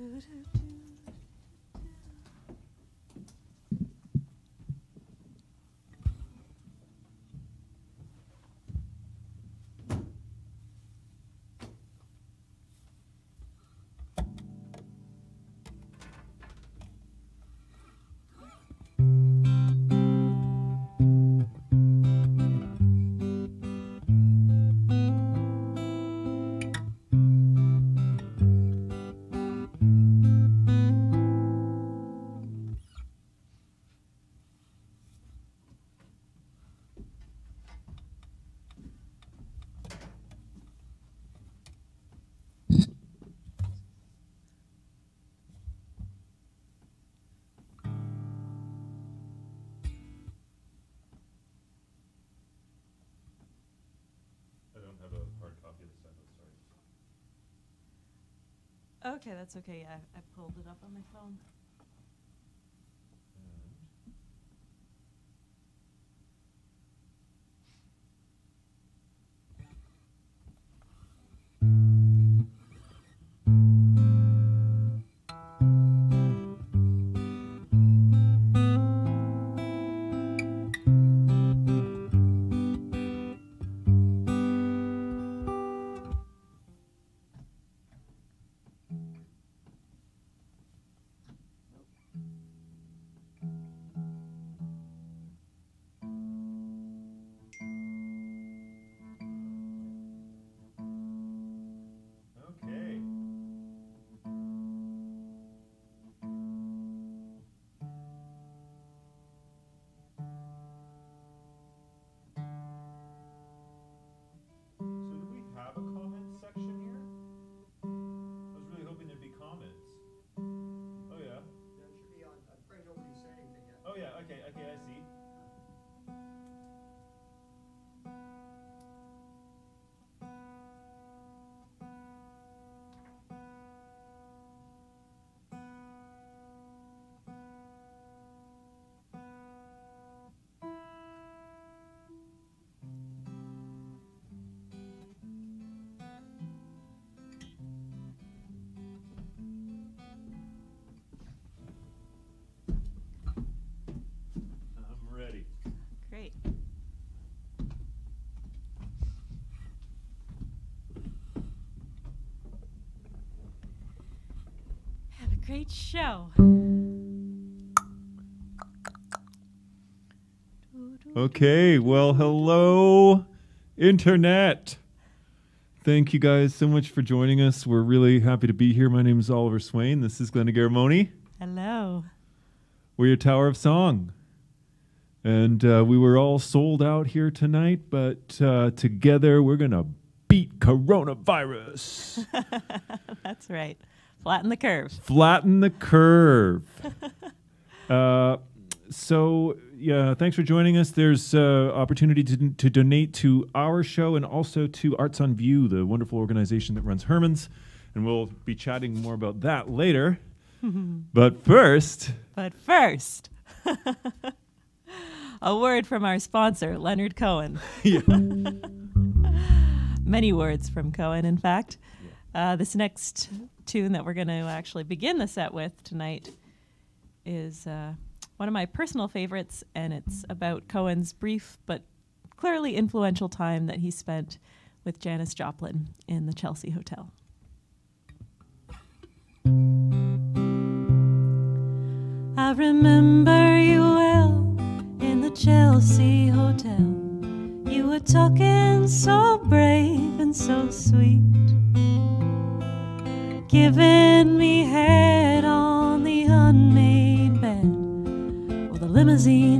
I Okay, that's okay. Yeah, I pulled it up on my phone. Great show. Okay, well, hello, Internet. Thank you guys so much for joining us. We're really happy to be here. My name is Oliver Swain. This is Glenna Garramone. Hello. We're your Tower of Song. And uh, we were all sold out here tonight, but uh, together we're going to beat coronavirus. That's right. Flatten the curve. Flatten the curve. uh, so, yeah, thanks for joining us. There's uh, opportunity to, to donate to our show and also to Arts on View, the wonderful organization that runs Hermann's. And we'll be chatting more about that later. but first, But first, a word from our sponsor, Leonard Cohen. yeah. Many words from Cohen, in fact. Uh, this next tune that we're going to actually begin the set with tonight is uh, one of my personal favorites, and it's about Cohen's brief but clearly influential time that he spent with Janis Joplin in the Chelsea Hotel. I remember you well in the Chelsea Hotel. You were talking so brave and so sweet, giving me head on the unmade bed. Or the limousine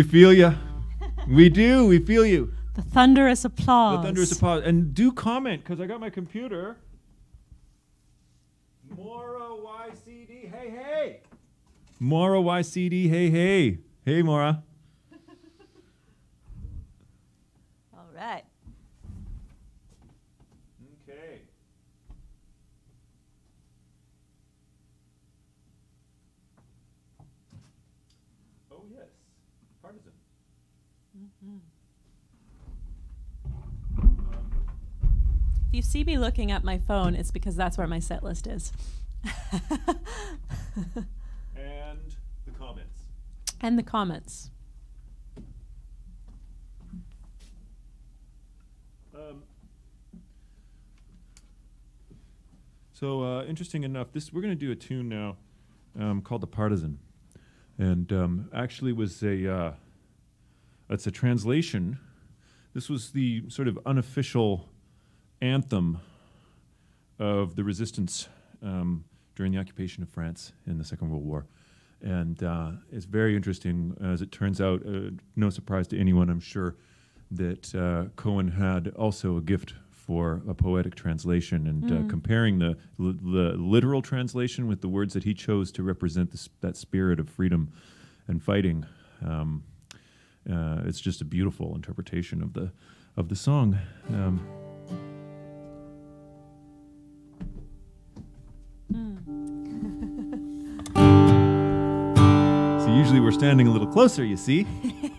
We feel you. We do. We feel you. The thunderous applause. The thunderous applause. And do comment because I got my computer. Mora YCD. Hey, hey. Mora YCD. Hey, hey. Hey, Mora. If you see me looking at my phone, it's because that's where my set list is. and the comments. And the comments. Um, so uh, interesting enough, this we're going to do a tune now um, called "The Partisan," and um, actually was a uh, it's a translation. This was the sort of unofficial anthem of the resistance um, during the occupation of France in the Second World War. And uh, it's very interesting, as it turns out, uh, no surprise to anyone, I'm sure, that uh, Cohen had also a gift for a poetic translation and uh, comparing the, l- the literal translation with the words that he chose to represent this, that spirit of freedom and fighting. Um, uh, it's just a beautiful interpretation of the of the song. Um, usually we're standing a little closer, you see.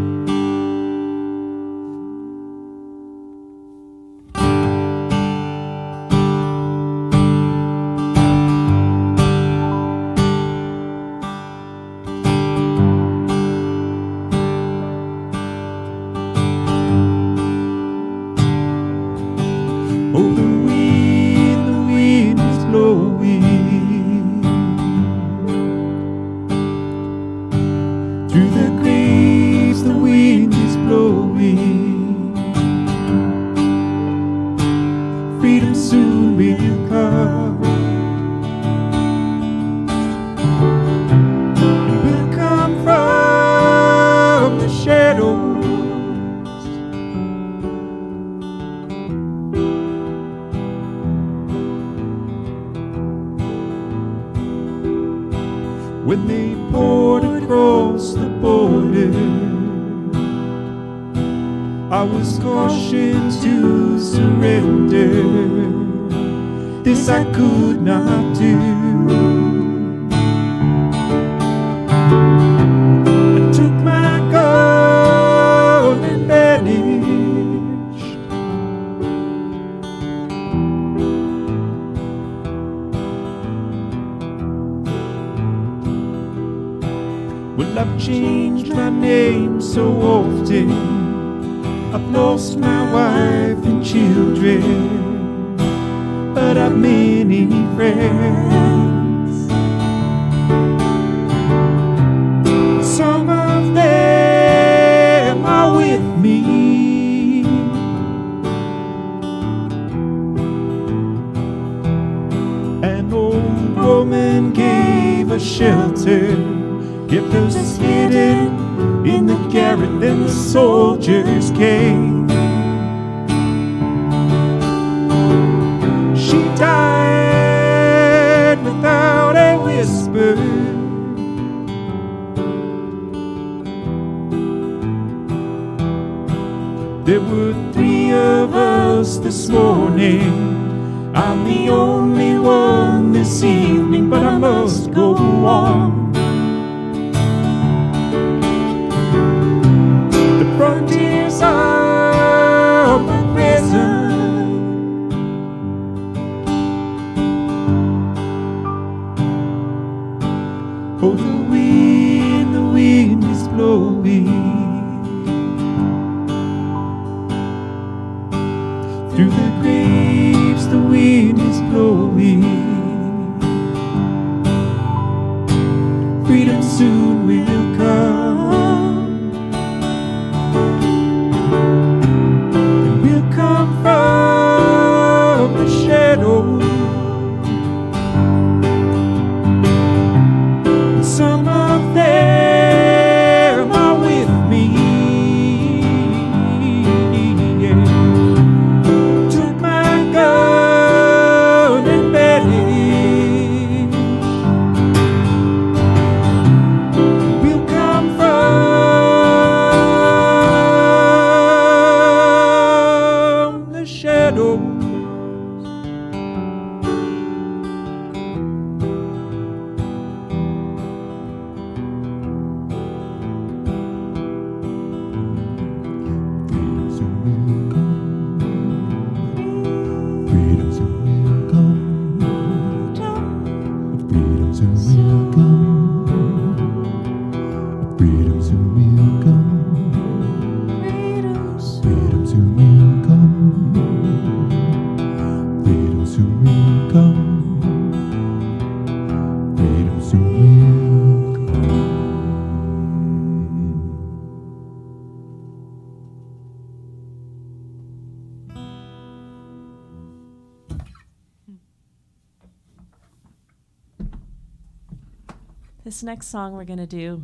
next song we're going to do,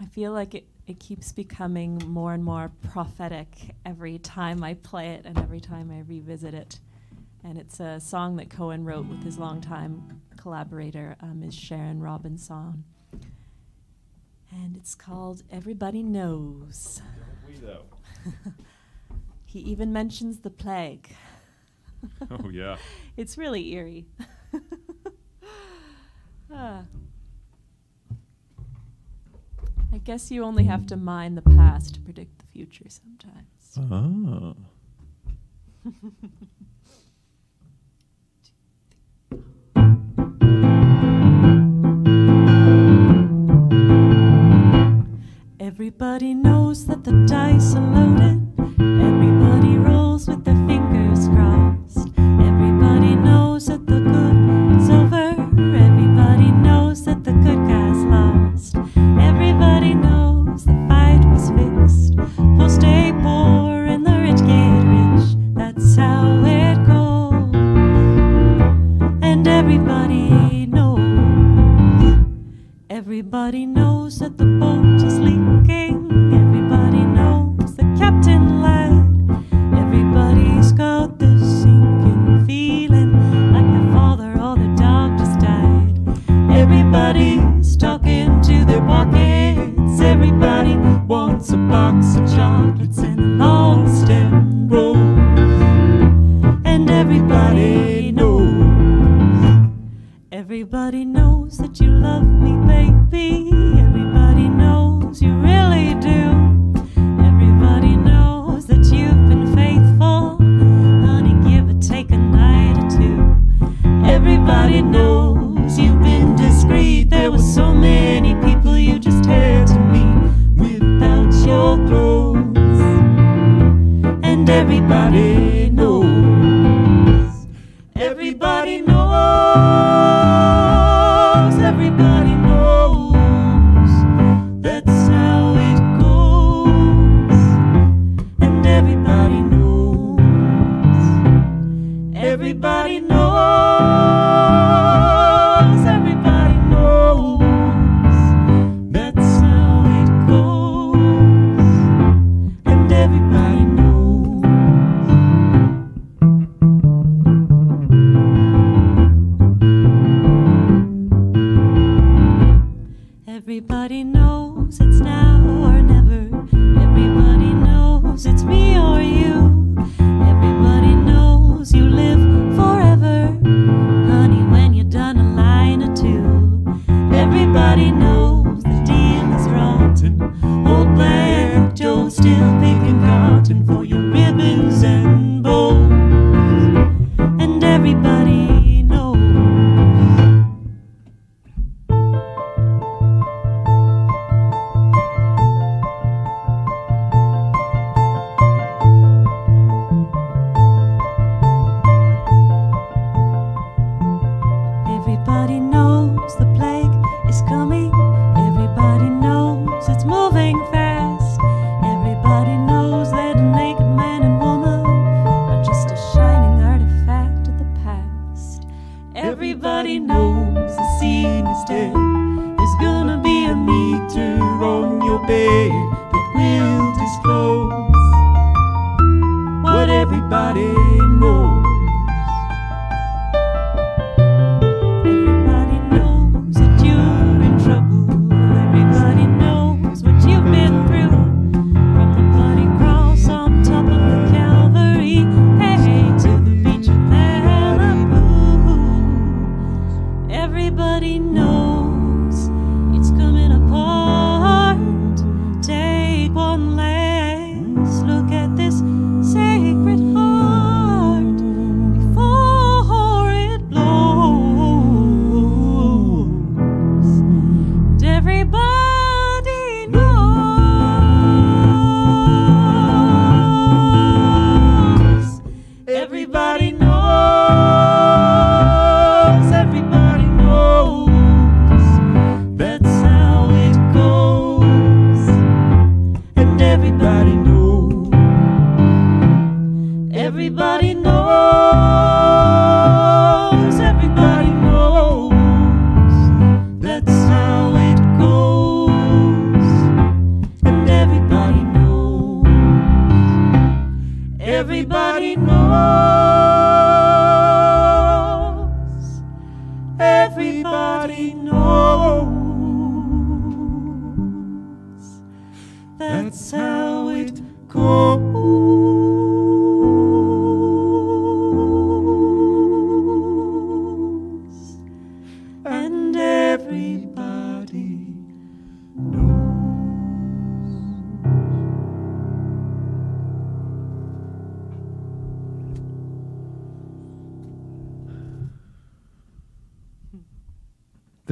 I feel like it, it keeps becoming more and more prophetic every time I play it and every time I revisit it. And it's a song that Cohen wrote with his longtime collaborator, uh, Ms. Sharon Robinson. And it's called Everybody Knows. Don't we, though? He even mentions the plague. Oh yeah. It's really eerie. Ah. I guess you only have to mine the past to predict the future sometimes. Ah. Everybody knows that the dice are loaded. Everybody rolls with their fingers crossed. Everybody knows that the Everybody knows that the boat is leaking. Everybody knows the captain lied. Everybody's got this sinking feeling like their father or their dog just died. Everybody's talking to their pockets. Everybody wants a box of chocolates and a long stem rose. And everybody knows. Everybody knows that you love me. Everybody knows you really do. Everybody knows that you've been faithful. Honey, give or take a night or two. Everybody knows you've been discreet. There were so many people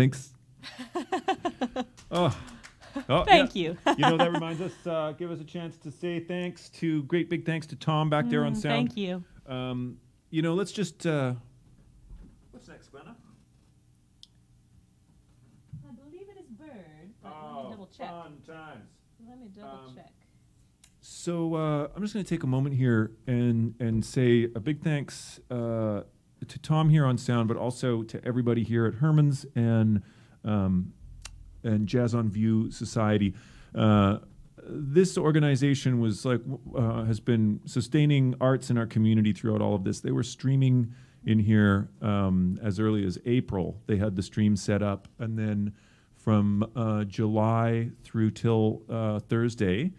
Thanks. oh. Oh, Thank yeah. you. you know that reminds us. Uh, give us a chance to say thanks to great big thanks to Tom back there on Mm, sound. Thank you. Um, you know, let's just. Uh, what's next, Glenna? I believe it is Bird. but Oh, let me double check. fun times. Let me double Um, check. So uh, I'm just going to take a moment here and and say a big thanks uh, to Tom here on sound, but also to everybody here at Hermann's and um, and Jazz on View Society. Uh, this organization was like uh, has been sustaining arts in our community throughout all of this. They were streaming in here um, as early as April. They had the stream set up, and then from uh, July through till uh, Thursday,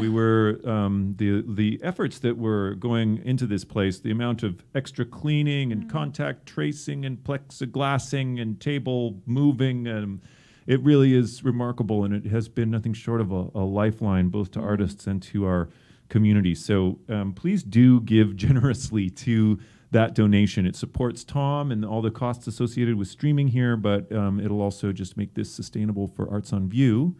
we were um, the the efforts that were going into this place, the amount of extra cleaning and contact tracing and plexiglassing and table moving, and it really is remarkable, and it has been nothing short of a, a lifeline both to artists and to our community. So um, please do give generously to that donation. It supports Tom and all the costs associated with streaming here, but um, it'll also just make this sustainable for Arts on View,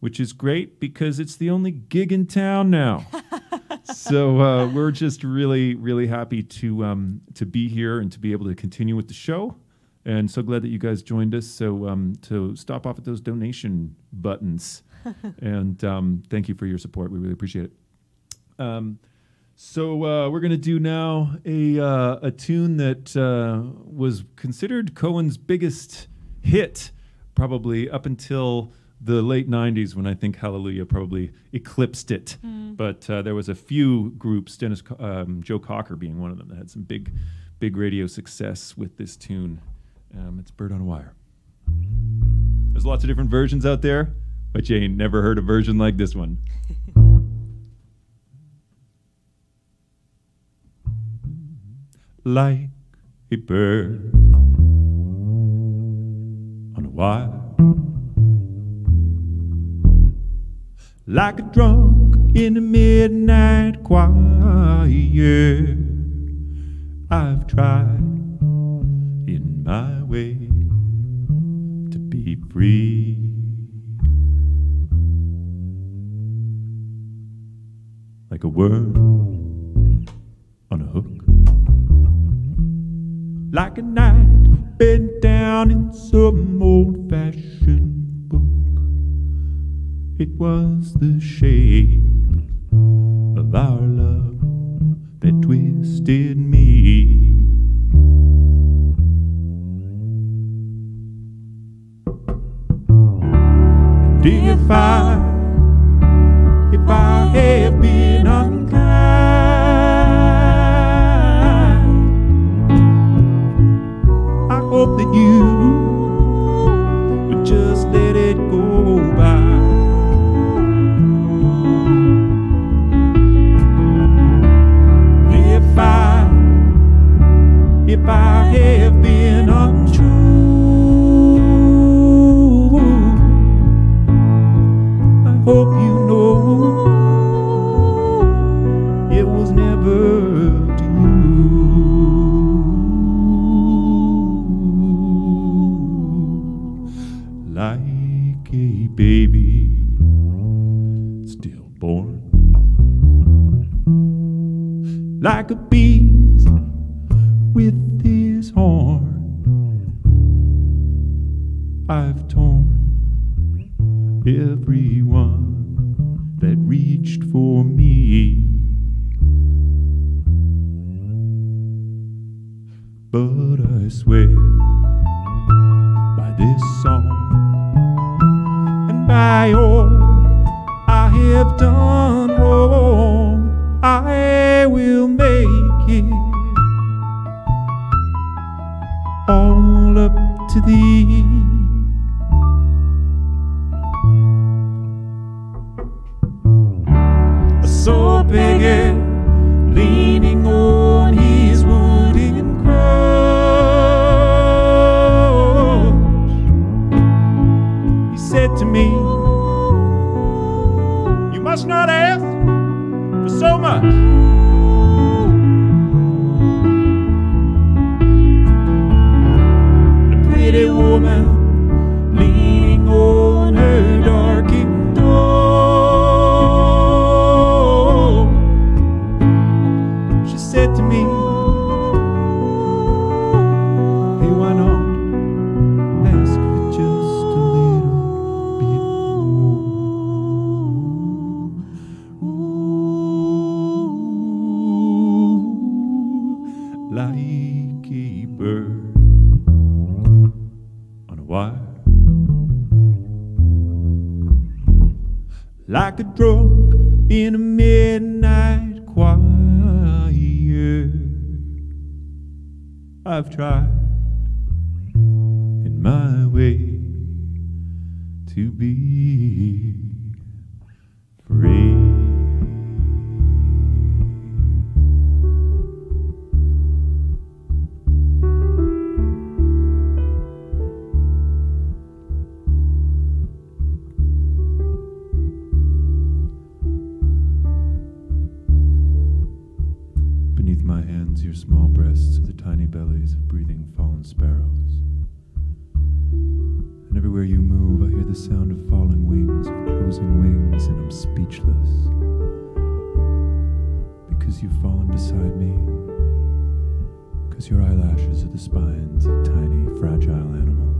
which is great because it's the only gig in town now. so uh, we're just really, really happy to um, to be here and to be able to continue with the show. And so glad that you guys joined us. So um, to stop off at those donation buttons, and um, thank you for your support. We really appreciate it. So uh, we're gonna do now a uh, a tune that uh, was considered Cohen's biggest hit, probably up until the late '90s, when I think Hallelujah probably eclipsed it. But uh, there was a few groups, Dennis um, Joe Cocker being one of them, that had some big, big radio success with this tune. Um, it's "Bird on a Wire." There's lots of different versions out there, but you ain't never heard a version like this one. like a bird on a wire, like a drunk in the midnight choir. I've tried in my way to be free. Like a worm like a knight bent down in some old fashioned book. It was the shape of our love that twisted me. And if I, breasts are the tiny bellies of breathing fallen sparrows. And everywhere you move, I hear the sound of falling wings, of closing wings, and I'm speechless. Because you've fallen beside me. Because your eyelashes are the spines of tiny, fragile animals.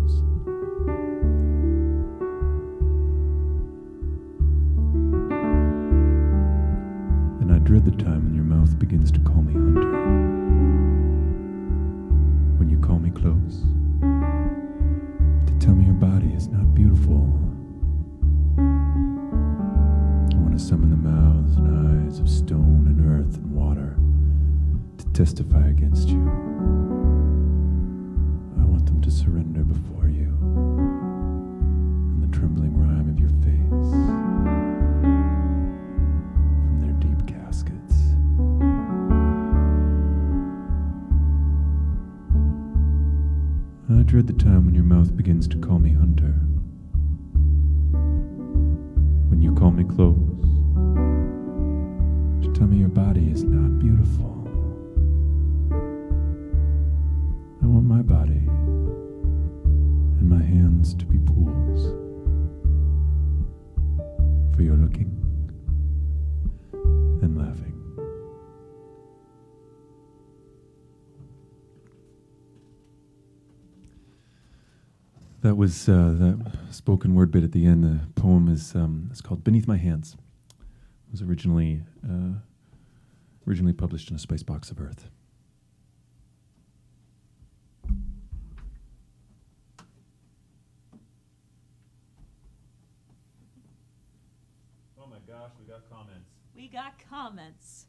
Was uh, that spoken word bit at the end. The poem is um, it's called "Beneath My Hands." It was originally uh, originally published in a Spice Box of Earth. Oh my gosh, we got comments. We got comments.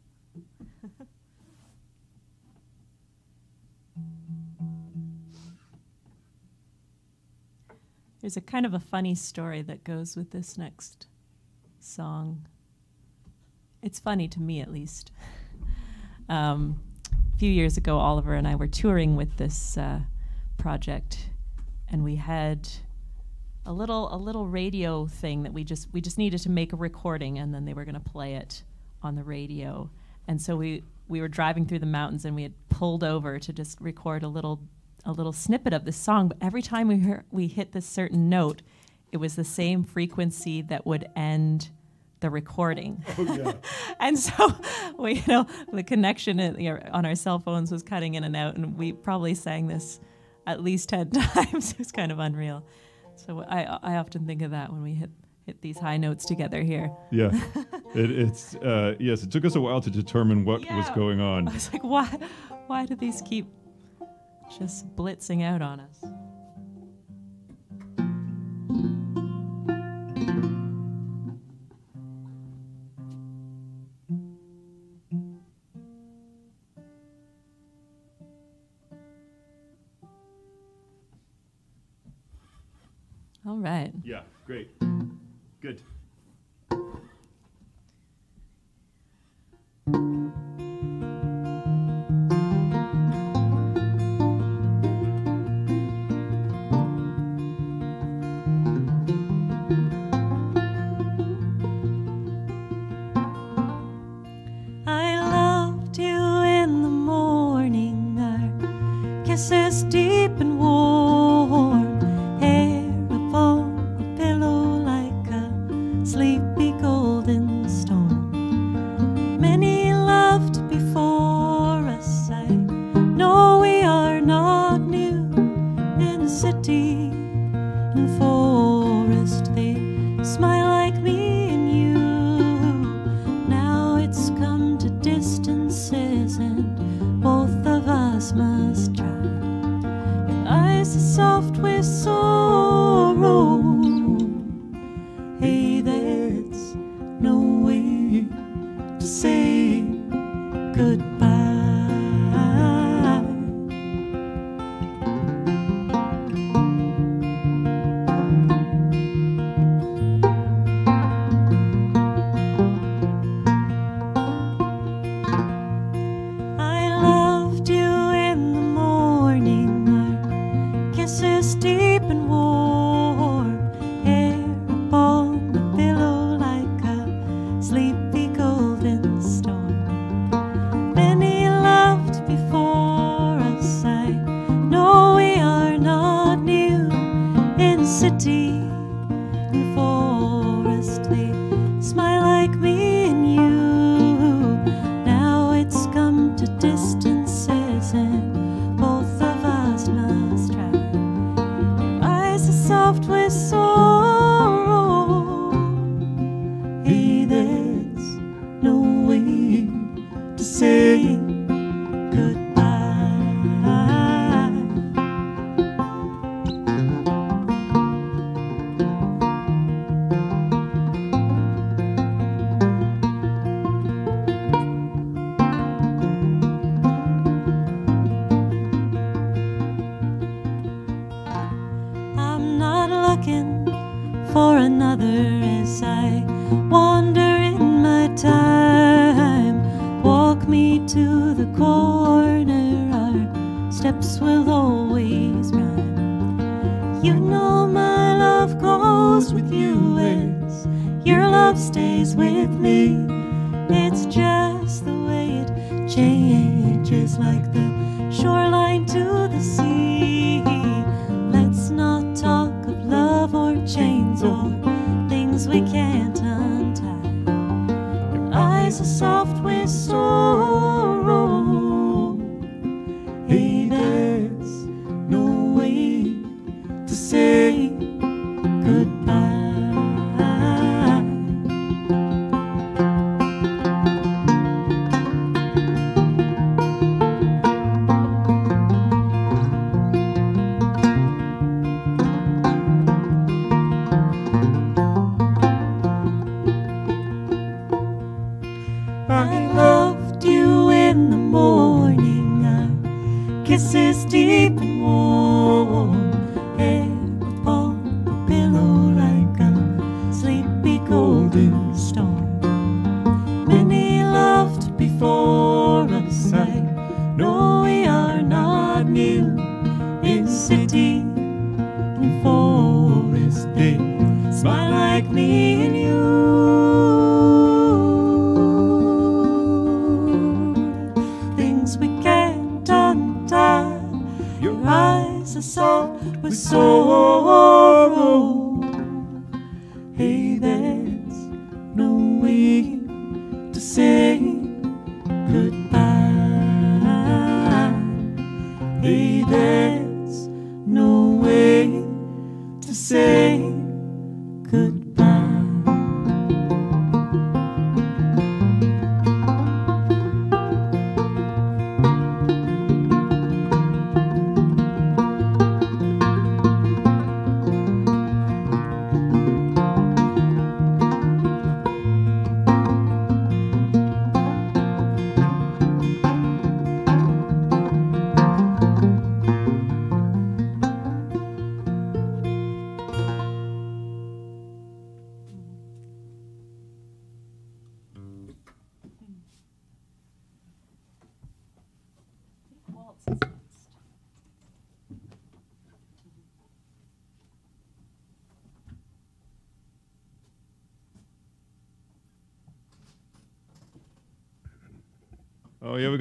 There's a kind of a funny story that goes with this next song. It's funny to me, at least. um, a few years ago, Oliver and I were touring with this uh, project, and we had a little a little radio thing that we just we just needed to make a recording, and then they were going to play it on the radio. And so we we were driving through the mountains, and we had pulled over to just record a little a little snippet of this song. But every time we hear, we hit this certain note, it was the same frequency that would end the recording. Oh, yeah. and so, we, you know, the connection in, you know, on our cell phones was cutting in and out, and we probably sang this at least ten times. it was kind of unreal. So I, I often think of that when we hit hit these high notes together here. Yeah, it, it's uh, yes. It took us a while to determine what was going on. I was like, why, why do these keep just blitzing out on us? All right. Yeah, great, good.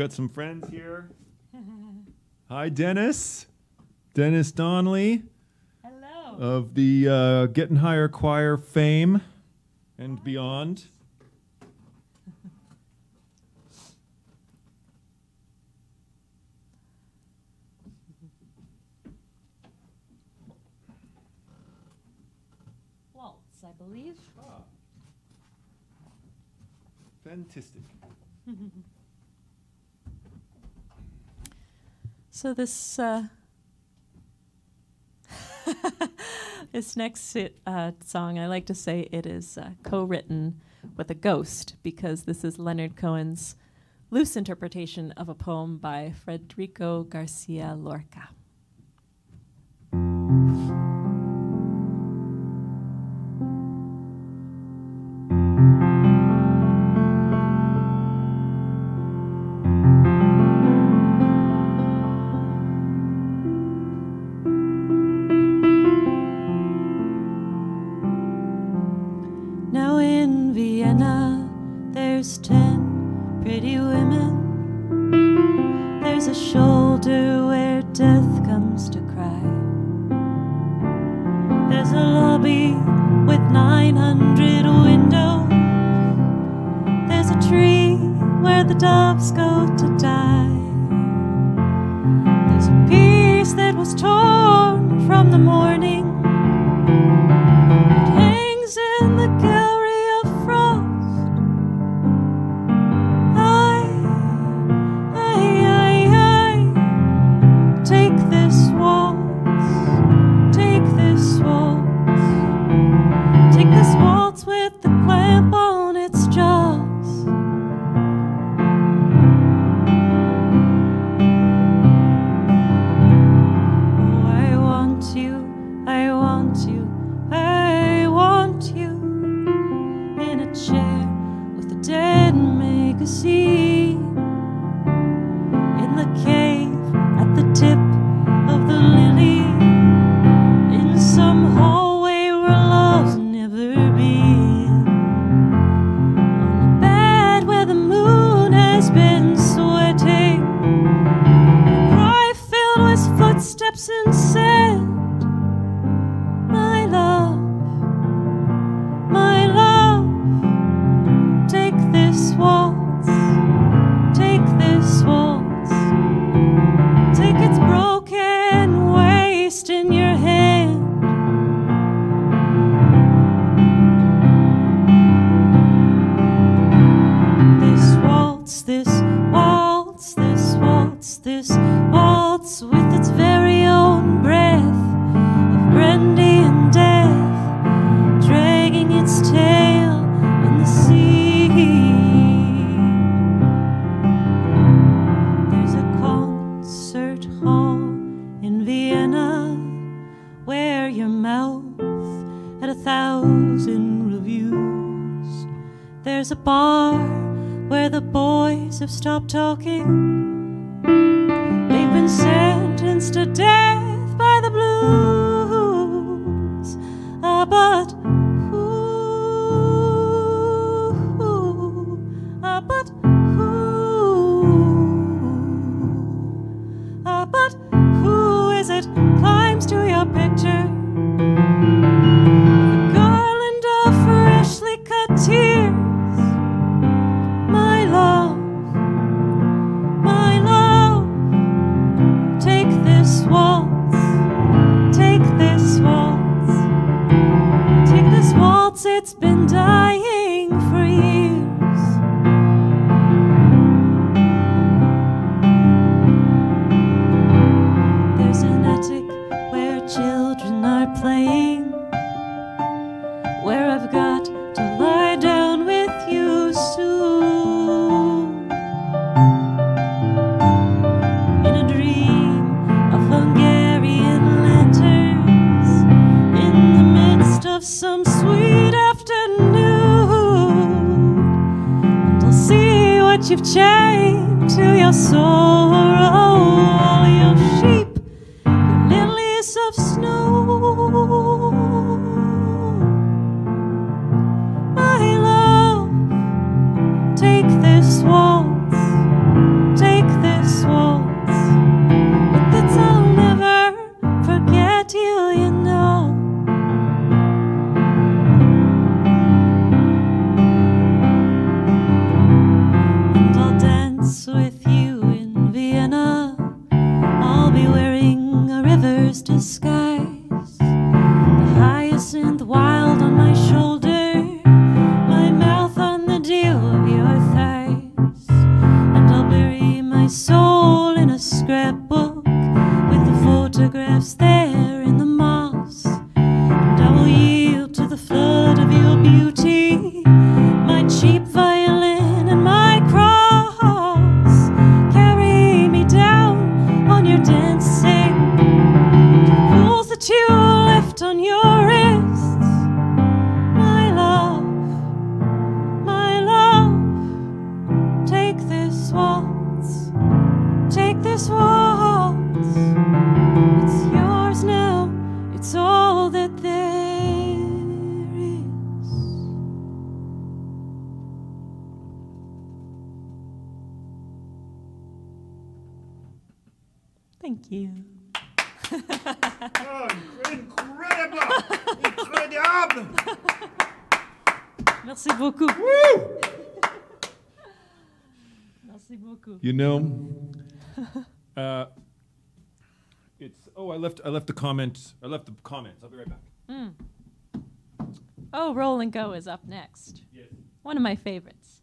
got some friends here. Hi, Dennis. Dennis Donnelly. Hello. Of the uh, Getting Higher Choir fame and Hi. beyond. Waltz, I believe. Ah. Fantastic. So this uh, this next uh, song, I like to say it is uh, co-written with a ghost because this is Leonard Cohen's loose interpretation of a poem by Federico Garcia Lorca. a shoulder where death comes to cry. There's a lobby with 900 windows. There's a tree where the doves go to die. you've chained to your sorrow. Comment. I left the comments. I'll be right back. Oh, Roll and Go is up next. Yes. One of my favorites.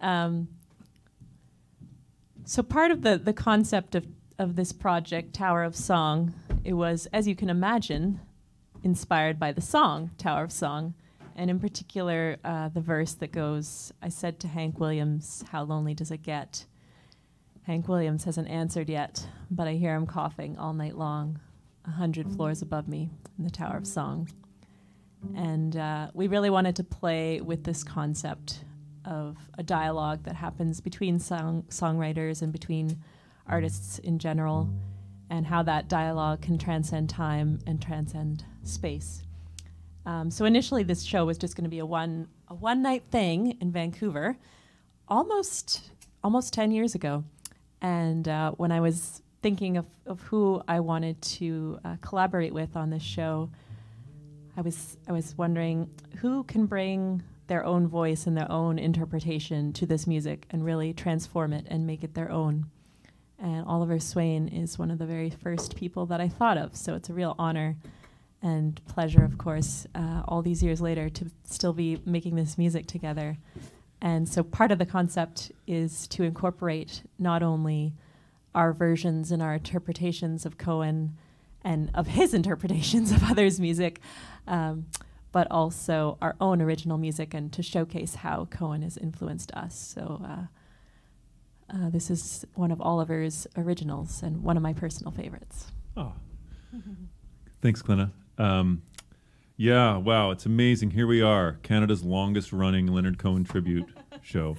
Um, so part of the, the concept of, of this project, Tower of Song, it was, as you can imagine, inspired by the song, Tower of Song, and in particular, uh, the verse that goes, I said to Hank Williams, how lonely does it get? Hank Williams hasn't answered yet, but I hear him coughing all night long, a hundred floors above me in the Tower of Song. And uh, we really wanted to play with this concept of a dialogue that happens between song- songwriters and between artists in general, and how that dialogue can transcend time and transcend space. Um, so initially, this show was just going to be a one a one night thing in Vancouver, almost almost ten years ago. And uh, when I was thinking of, of who I wanted to uh, collaborate with on this show, I was I was wondering who can bring their own voice and their own interpretation to this music and really transform it and make it their own. And Oliver Swain is one of the very first people that I thought of. So it's a real honor and pleasure, of course, uh, all these years later to still be making this music together. And so part of the concept is to incorporate not only our versions and our interpretations of Cohen and of his interpretations of others' music, um, but also our own original music and to showcase how Cohen has influenced us. So uh, uh, this is one of Oliver's originals and one of my personal favorites. Oh. Thanks, Glenna. Um, yeah, wow, it's amazing. Here we are, Canada's longest running Leonard Cohen tribute show.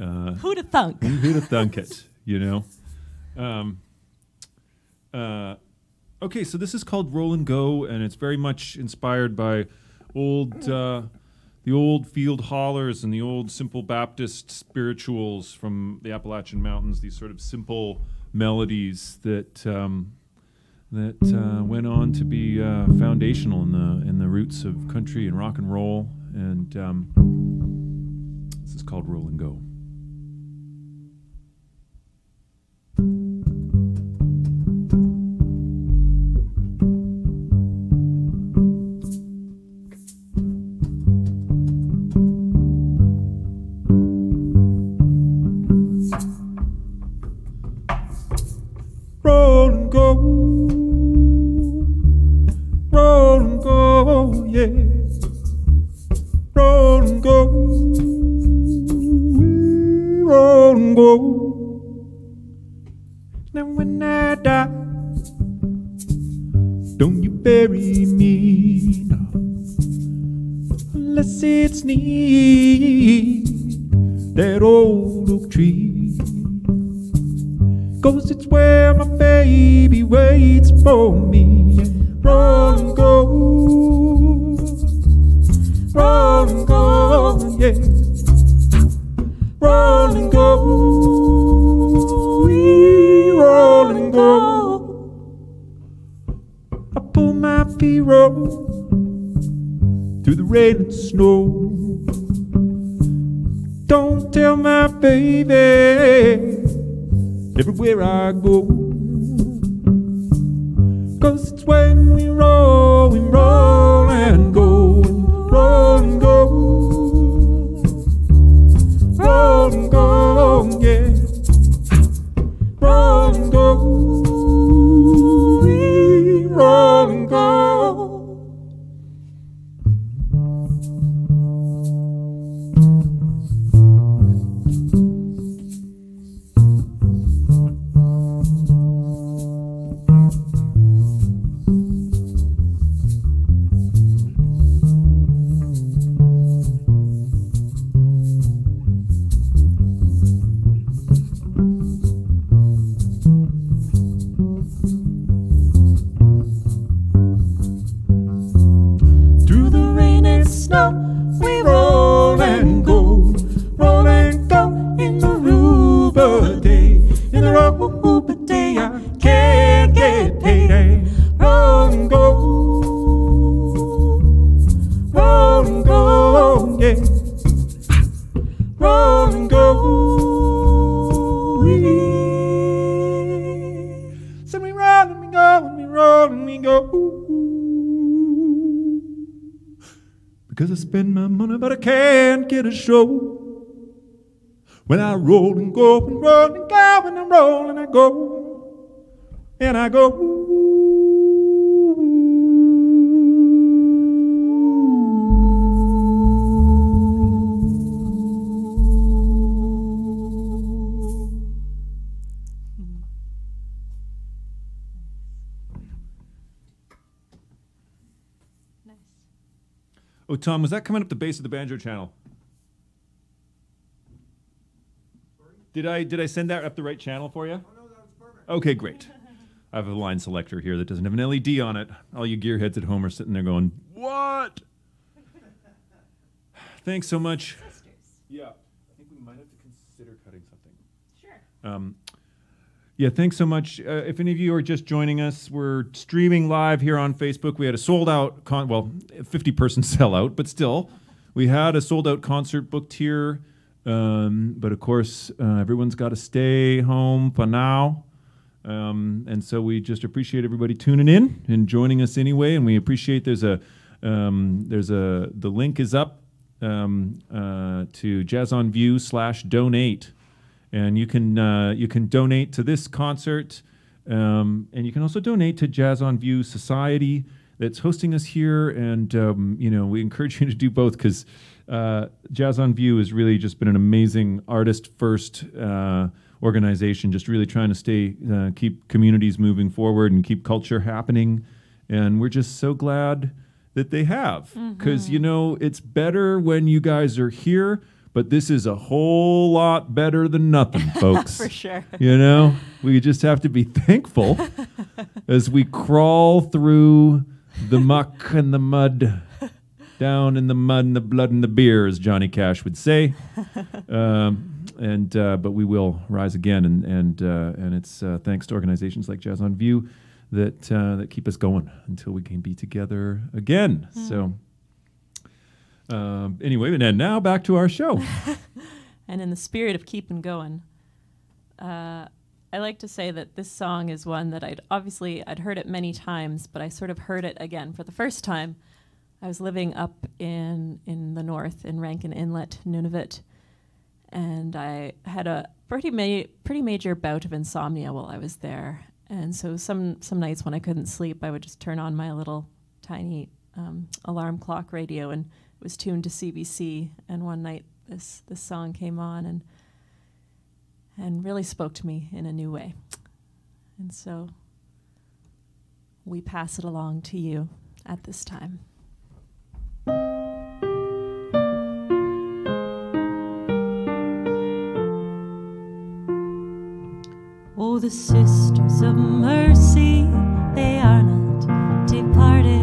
Uh, Who'da thunk? who'd have thunk it, you know? Um, uh, okay, so this is called Roll and Go, and it's very much inspired by old, uh, the old field hollers and the old simple Baptist spirituals from the Appalachian Mountains. These sort of simple melodies that um, that uh, went on to be uh, foundational in the in the roots of country and rock and roll. And um, this is called Roll and Go. When I roll and go and roll and go and I roll and I go and I go. Oh, Tom, was that coming up the base of the banjo channel? Did I did I send that up the right channel for you? Okay, great. I have a line selector here that doesn't have an LED on it. All you gearheads at home are sitting there going, "What?" Thanks so much. Yeah, I think we might have to consider cutting something. Sure. Um, yeah, thanks so much. Uh, if any of you are just joining us, we're streaming live here on Facebook. We had a sold out, con- well, 50 person sellout, but still, we had a sold out concert booked here. Um, but of course, uh, everyone's got to stay home for now. Um, and so we just appreciate everybody tuning in and joining us anyway. And we appreciate there's a um, there's a the link is up um, uh, to Arts on View slash donate and you can uh, you can donate to this concert, um, and you can also donate to Arts on View Society that's hosting us here. And um, you know, we encourage you to do both because uh, Arts on View has really just been an amazing artist first uh, organization, just really trying to stay uh, keep communities moving forward and keep culture happening. And we're just so glad that they have because you know it's better when you guys are here but this is a whole lot better than nothing, folks. For sure. You know, we just have to be thankful as we crawl through the muck and the mud, down in the mud and the blood and the beer, as Johnny Cash would say. Um, and uh, but we will rise again, and and uh, and it's uh, thanks to organizations like Arts on View that uh, that keep us going until we can be together again. So. Um, anyway, and now back to our show. And in the spirit of keeping going, uh, I like to say that this song is one that I'd obviously I'd heard it many times, but I sort of heard it again for the first time. I was living up in in the north in Rankin Inlet, Nunavut, and I had a pretty ma- pretty major bout of insomnia while I was there. And so some some nights when I couldn't sleep, I would just turn on my little tiny um, alarm clock radio and it was tuned to CBC. And one night this this song came on and and really spoke to me in a new way. And so we pass it along to you at this time. The sisters of mercy, they are not departed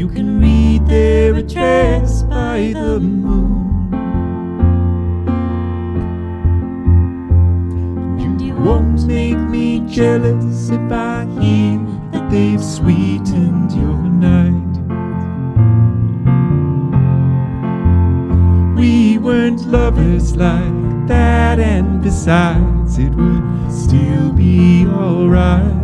You can read their address by the moon. And you Won't make me jealous if I hear that they've sweetened your night. We weren't lovers like that, and besides, it would still be alright.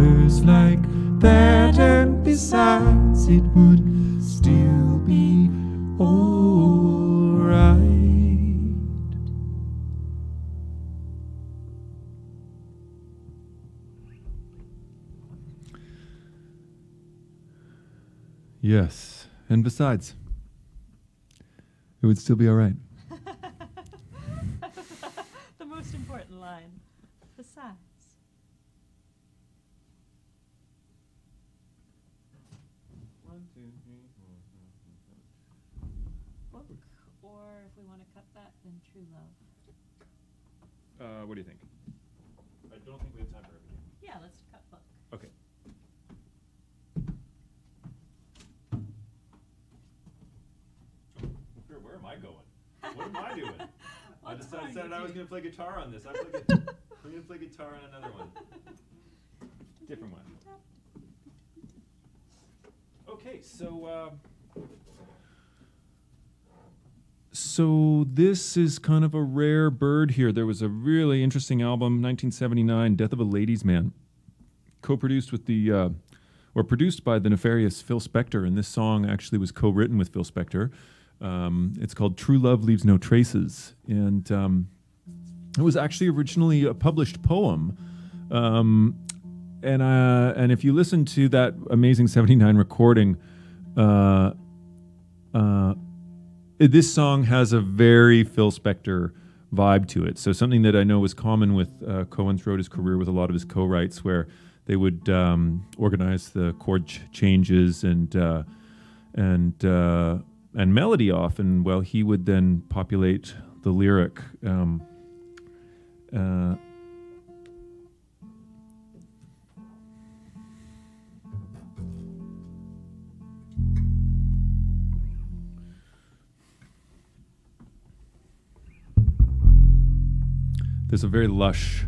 Lovers like that, and besides, it would still be alright. Yes. And besides, it would still be all right. the most important line. Besides. Book, or if we want to cut that, then True Love. Uh, what do you think? I don't think we have time for everything. Yeah, let's cut book. Okay. Sure, where am I going? What am I doing? I What decided, song decided did I was you- going to play guitar on this. I play gu- I'm going to play guitar on another one. Different one. Okay, so. Uh, so this is kind of a rare bird here. There was a really interesting album, 1979, "Death of a Ladies' Man," co-produced with the, uh, or produced by the nefarious Phil Spector, and this song actually was co-written with Phil Spector. Um, it's called "True Love Leaves No Traces," and um, it was actually originally a published poem. Um, and uh, and if you listen to that amazing '79 recording, uh, uh, this song has a very Phil Spector vibe to it. So something that I know was common with uh, Cohen throughout his career with a lot of his co-writes, where they would um, organize the chord ch- changes and uh, and uh, and melody often. Well, he would then populate the lyric. Um, there's a very lush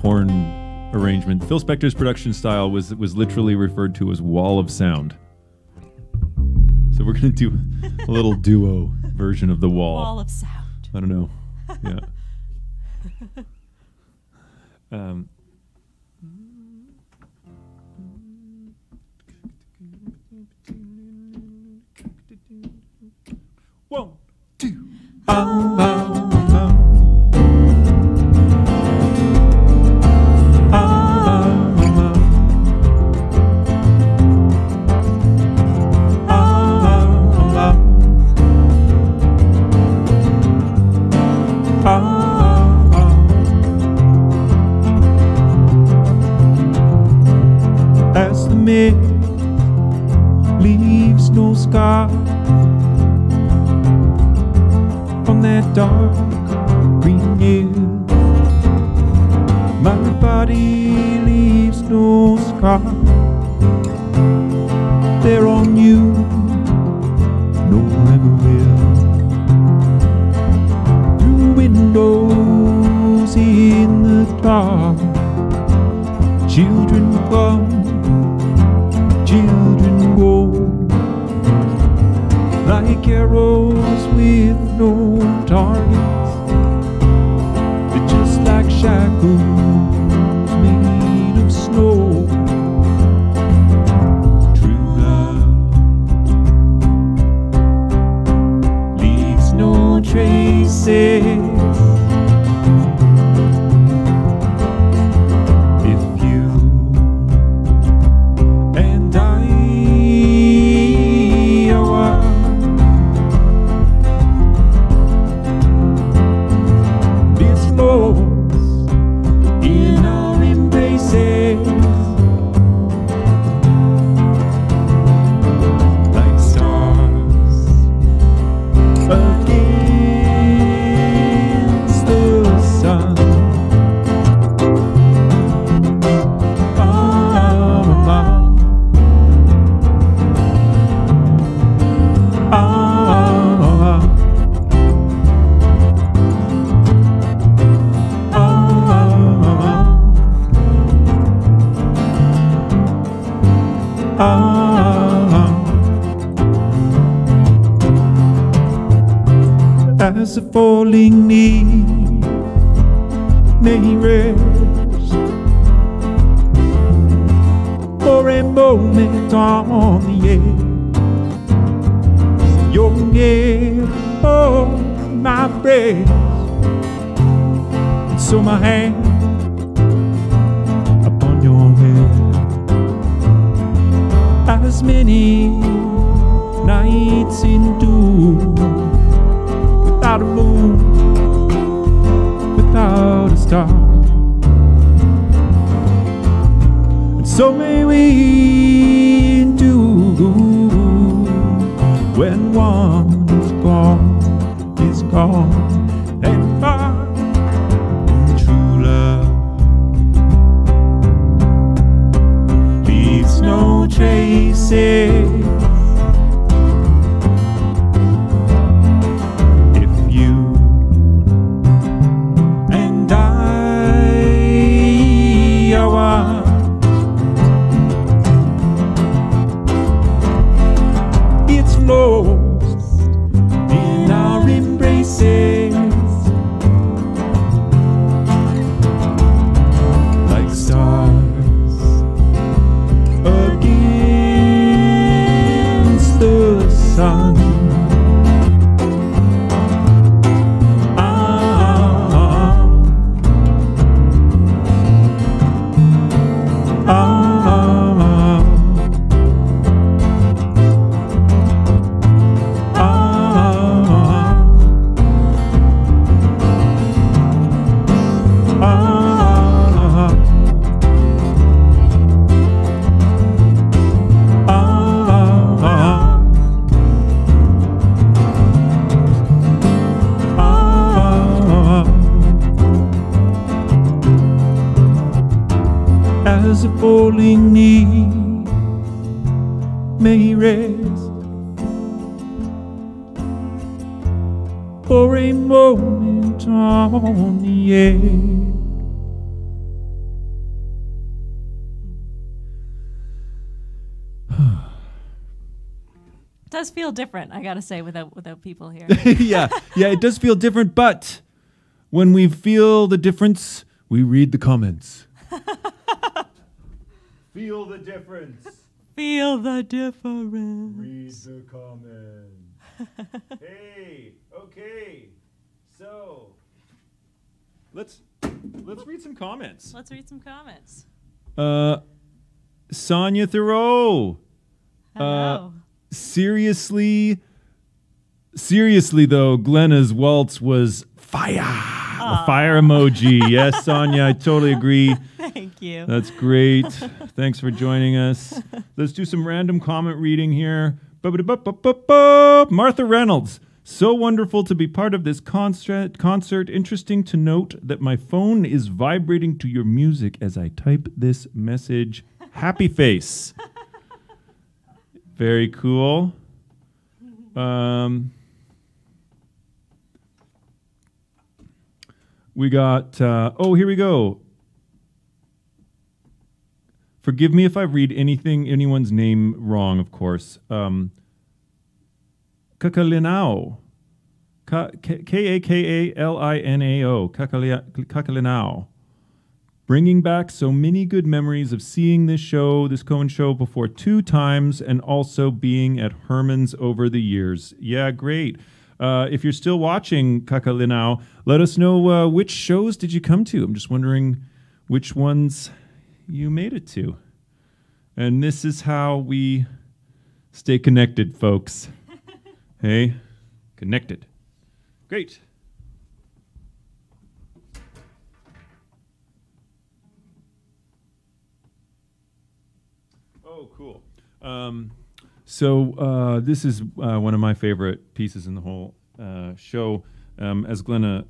horn arrangement. Phil Spector's production style was was literally referred to as wall of sound. So we're gonna do a little duo version of the wall. Wall of sound. I don't know. Yeah. um, one, two. Um, My different, I gotta say, without without people here. yeah, yeah, it does feel different, but when we feel the difference, we read the comments. feel the difference. feel the difference. Read the comments. hey, okay. So let's let's read some comments. Let's read some comments. Uh Sonia Thoreau. Hello. Seriously Seriously though, Glenna's waltz was fire. A fire emoji. yes, Sonia, I totally agree. Thank you. That's great. Thanks for joining us. Let's do some random comment reading here. Martha Reynolds. So wonderful to be part of this concert. Concert. Interesting to note that my phone is vibrating to your music as I type this message. Happy face. Very cool. Um, we got. Uh, oh, here we go. forgive me if I read anything, anyone's name wrong, of course. Um, Kakalinao. Ka- K A K A L I N A O. Kakalinao. Bringing back so many good memories of seeing this show, this Cohen show, before two times, and also being at Hermann's over the years. Yeah, great. Uh, if you're still watching Kakalinao, let us know uh, which shows did you come to. I'm just wondering which ones you made it to. And this is how we stay connected, folks. hey, connected. Great. Um, so uh, this is uh, one of my favorite pieces in the whole uh, show. Um, as Glenna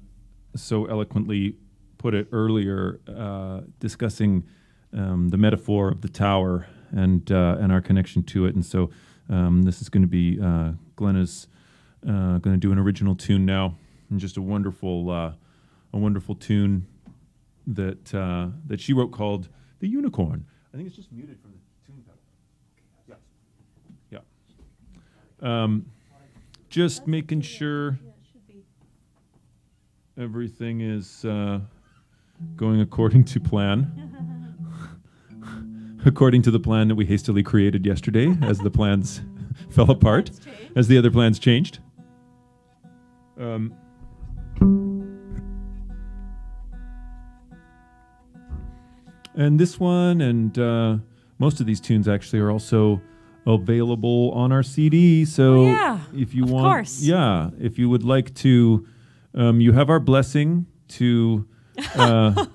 so eloquently put it earlier, uh, discussing um, the metaphor of the tower and uh, and our connection to it. And so um, this is going to be uh, Glenna's going to do an original tune now, and just a wonderful a wonderful tune that that she wrote called "The Unicorn." I think it's just muted from the tune pedal. Yeah. Yeah. Um, just making sure everything is uh, going according to plan. according to the plan that we hastily created yesterday as the plans fell apart, as the other plans changed. Um, and this one and uh, most of these tunes actually are also available on our CD. So Oh, yeah, if you want, course. yeah, if you would like to, um, you have our blessing to. Uh,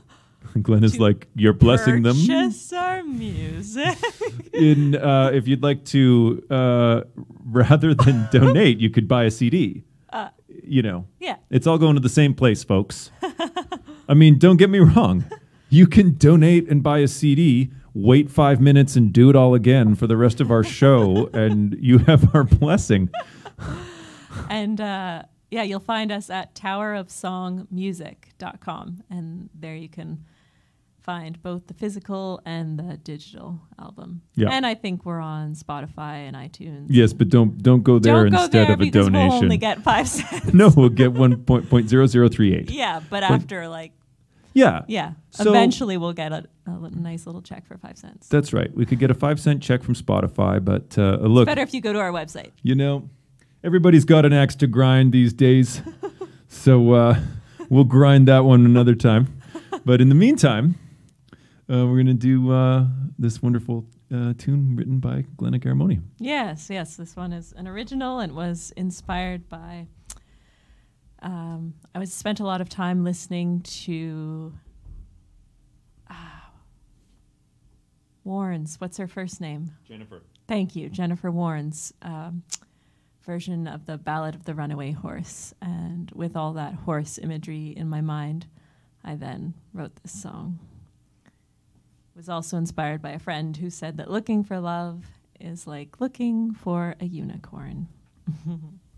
Glenn is like, you're blessing them. Purchase our music. In uh, if you'd like to, uh, rather than donate, you could buy a CD. Uh, you know, yeah. it's all going to the same place, folks. I mean, don't get me wrong. You can donate and buy a CD, wait five minutes, and do it all again for the rest of our show, and you have our blessing. And uh, yeah, you'll find us at towerofsongmusic.com. And there you can find both the physical and the digital album. Yeah. And I think we're on Spotify and iTunes. Yes, but don't don't go there Don't go instead there of a donation. we'll only get five cents. no, we'll get one point point zero zero three eight. Yeah, but after like, Yeah, yeah, So- eventually we'll get a, a li- nice little check for five cents. that's right. We could get a five cent check from Spotify, but uh, look, Better if you go to our website. You know, everybody's got an axe to grind these days. so uh, we'll grind that one another time. But in the meantime, uh, we're going to do uh, this wonderful uh, tune written by Glenna Garramone. Yes, yes. This one is an original and was inspired by. Um, I was spent a lot of time listening to. ah, Warnes. What's her first name? Jennifer. Thank you, Jennifer Warnes' um, version of the Ballad of the Runaway Horse, and with all that horse imagery in my mind, I then wrote this song. Was also inspired by a friend who said that looking for love is like looking for a unicorn.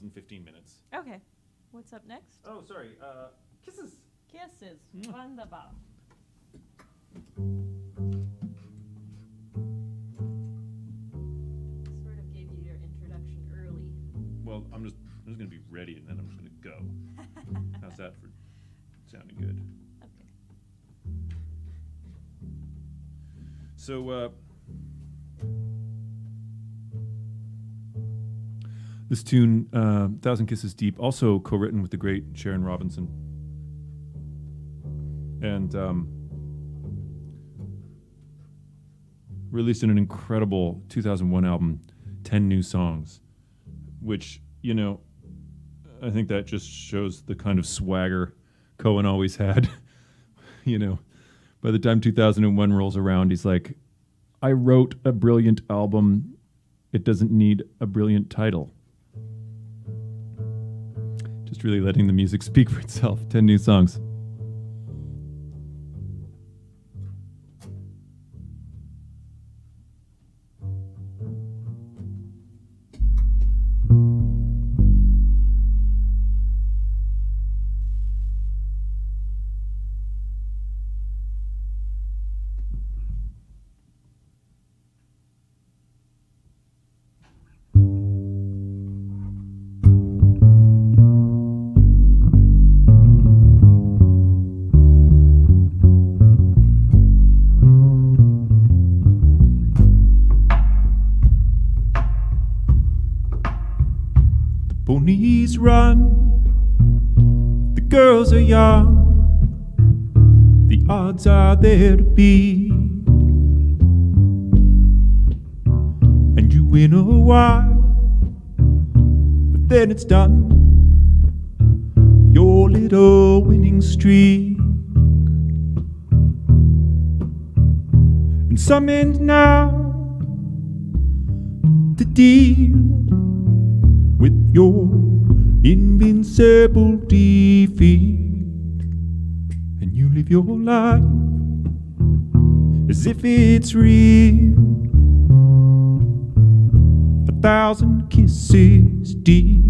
four songs in 15 minutes. Okay. What's up next? Oh, sorry. Uh, kisses. Kisses. Mwah. Wunderbar. Sort of gave you your introduction early. Well, I'm just I'm just gonna be ready, and then I'm just gonna go. How's that for sounding good? Okay. So, uh, this tune, uh, Thousand Kisses Deep, also co written with the great Sharon Robinson. And um, released in an incredible 2001 album, 10 New Songs, which, you know, I think that just shows the kind of swagger Cohen always had. you know, by the time 2001 rolls around, he's like, I wrote a brilliant album. It doesn't need a brilliant title. Just really letting the music speak for itself. 10 new songs. Young, the odds are there to beat. And you win a while, but then it's done. Your little winning streak. And some end now to deal with your invincible defeat. Your life as if it's real. A thousand kisses deep.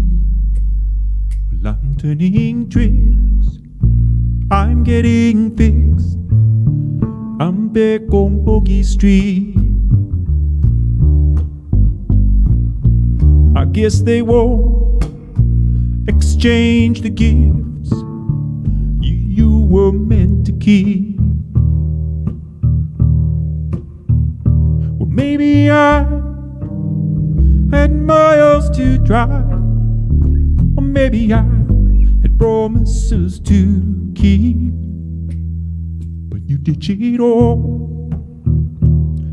Well, I'm turning tricks. I'm getting fixed. I'm back on Boogie Street. I guess they won't exchange the you were meant to keep. Well, maybe I had miles to drive, or maybe I had promises to keep. But you ditch it all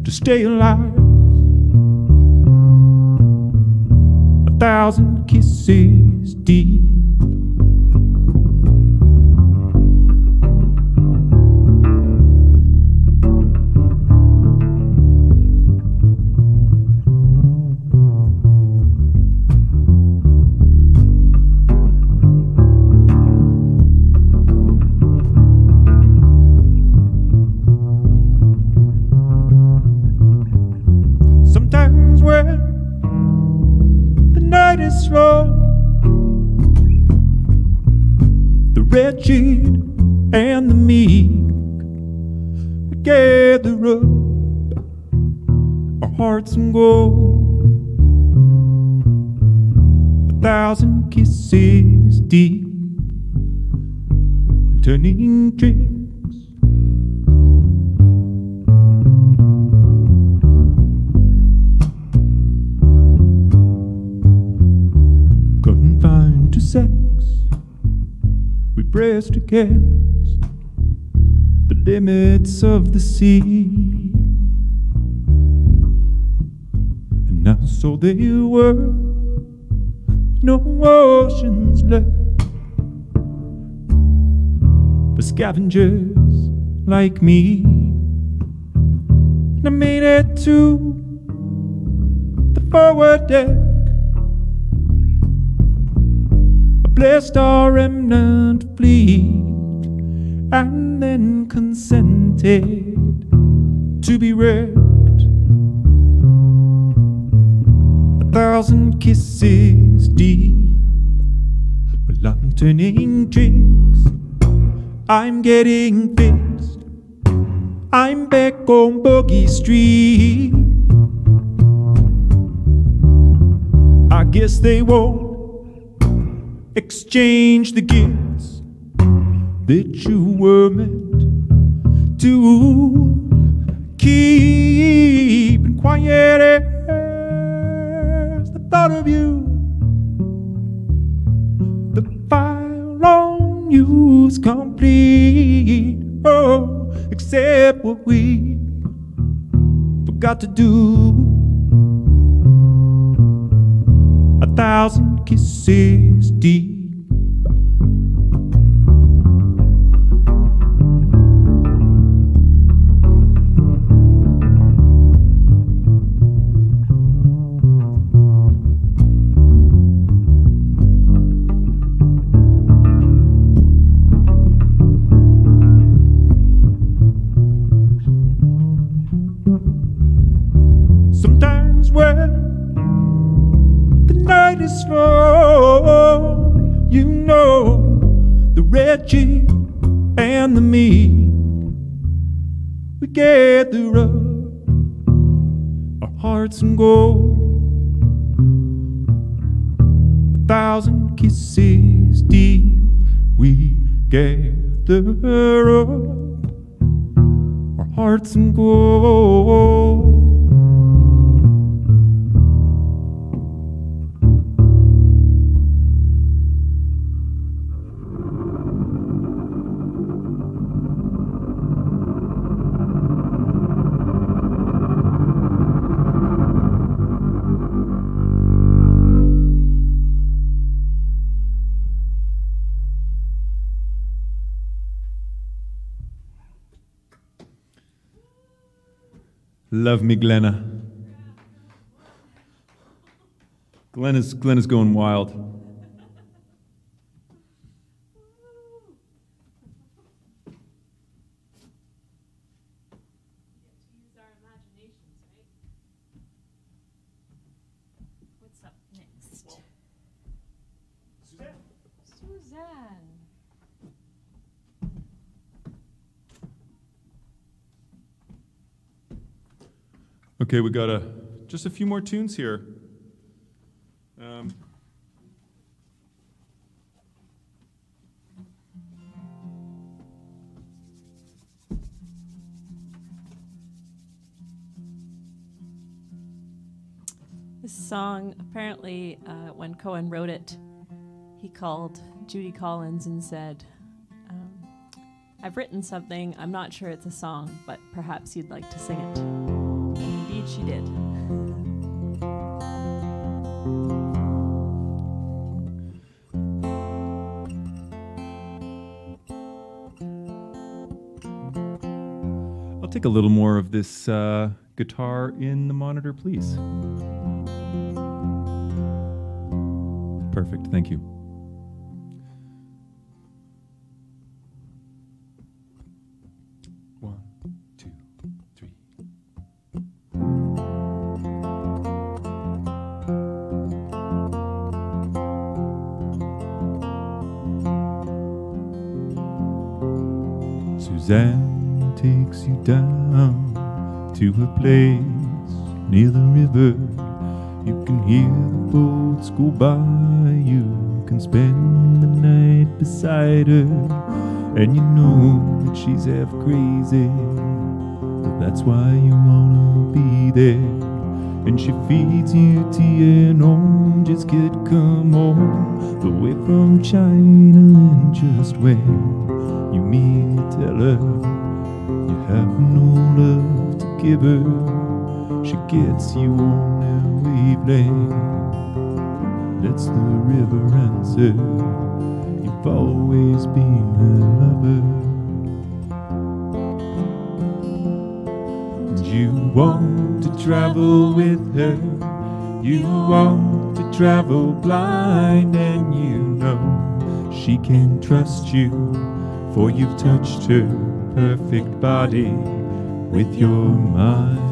to stay alive. A thousand kisses deep. Wretched and the meek gather up our hearts and go. A thousand kisses deep, turning tricks. Against the limits of the sea. And now, so there were no oceans left for scavengers like me. And I made it to the forward deck. Blessed our remnant fleet, and then consented to be wrecked. A thousand kisses deep. Well, I'm turning tricks. I'm getting fixed. I'm back on Boogie Street. I guess they won't exchange the gifts that you were meant to keep. And quiet as the thought of you, the file on you's complete. Oh, except what we forgot to do. A thousand kisses deep. Long, you know the wretched and the meek. We gather up our hearts and go. A thousand kisses deep, we gather up our hearts and go. Love me, Glenna. Glenn is, Glenn is going wild. What's up next? Suzanne. Okay, we got a, just a few more tunes here. Um, This song, apparently, uh, when Cohen wrote it, he called Judy Collins and said, um, I've written something. I'm not sure it's a song, but perhaps you'd like to sing it. She did. I'll take a little more of this uh, guitar in the monitor, please. Perfect, thank you. Suzanne takes you down to a place near the river. You can hear the boats go by. You can spend the night beside her, and you know that she's half crazy. But that's why you wanna be there. And she feeds you tea and oranges, kid, come home. The way from China, and just when you mean to tell her you have no love to give her. she gets you on a wavelength. That's the river answer. You've always been her lover. And you want to travel with her. You want to travel blind, and you know she can trust you, for you've touched her perfect body with your mind.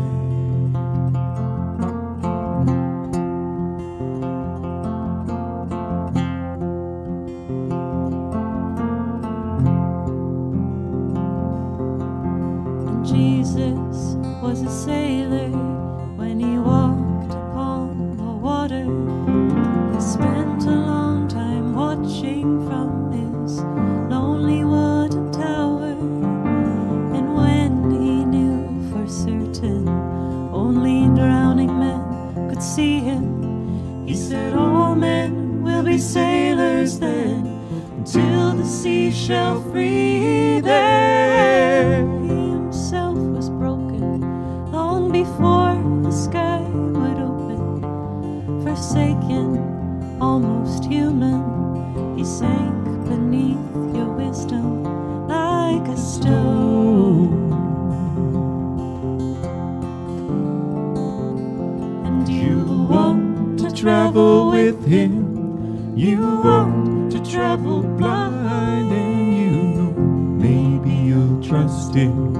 You'll trust him,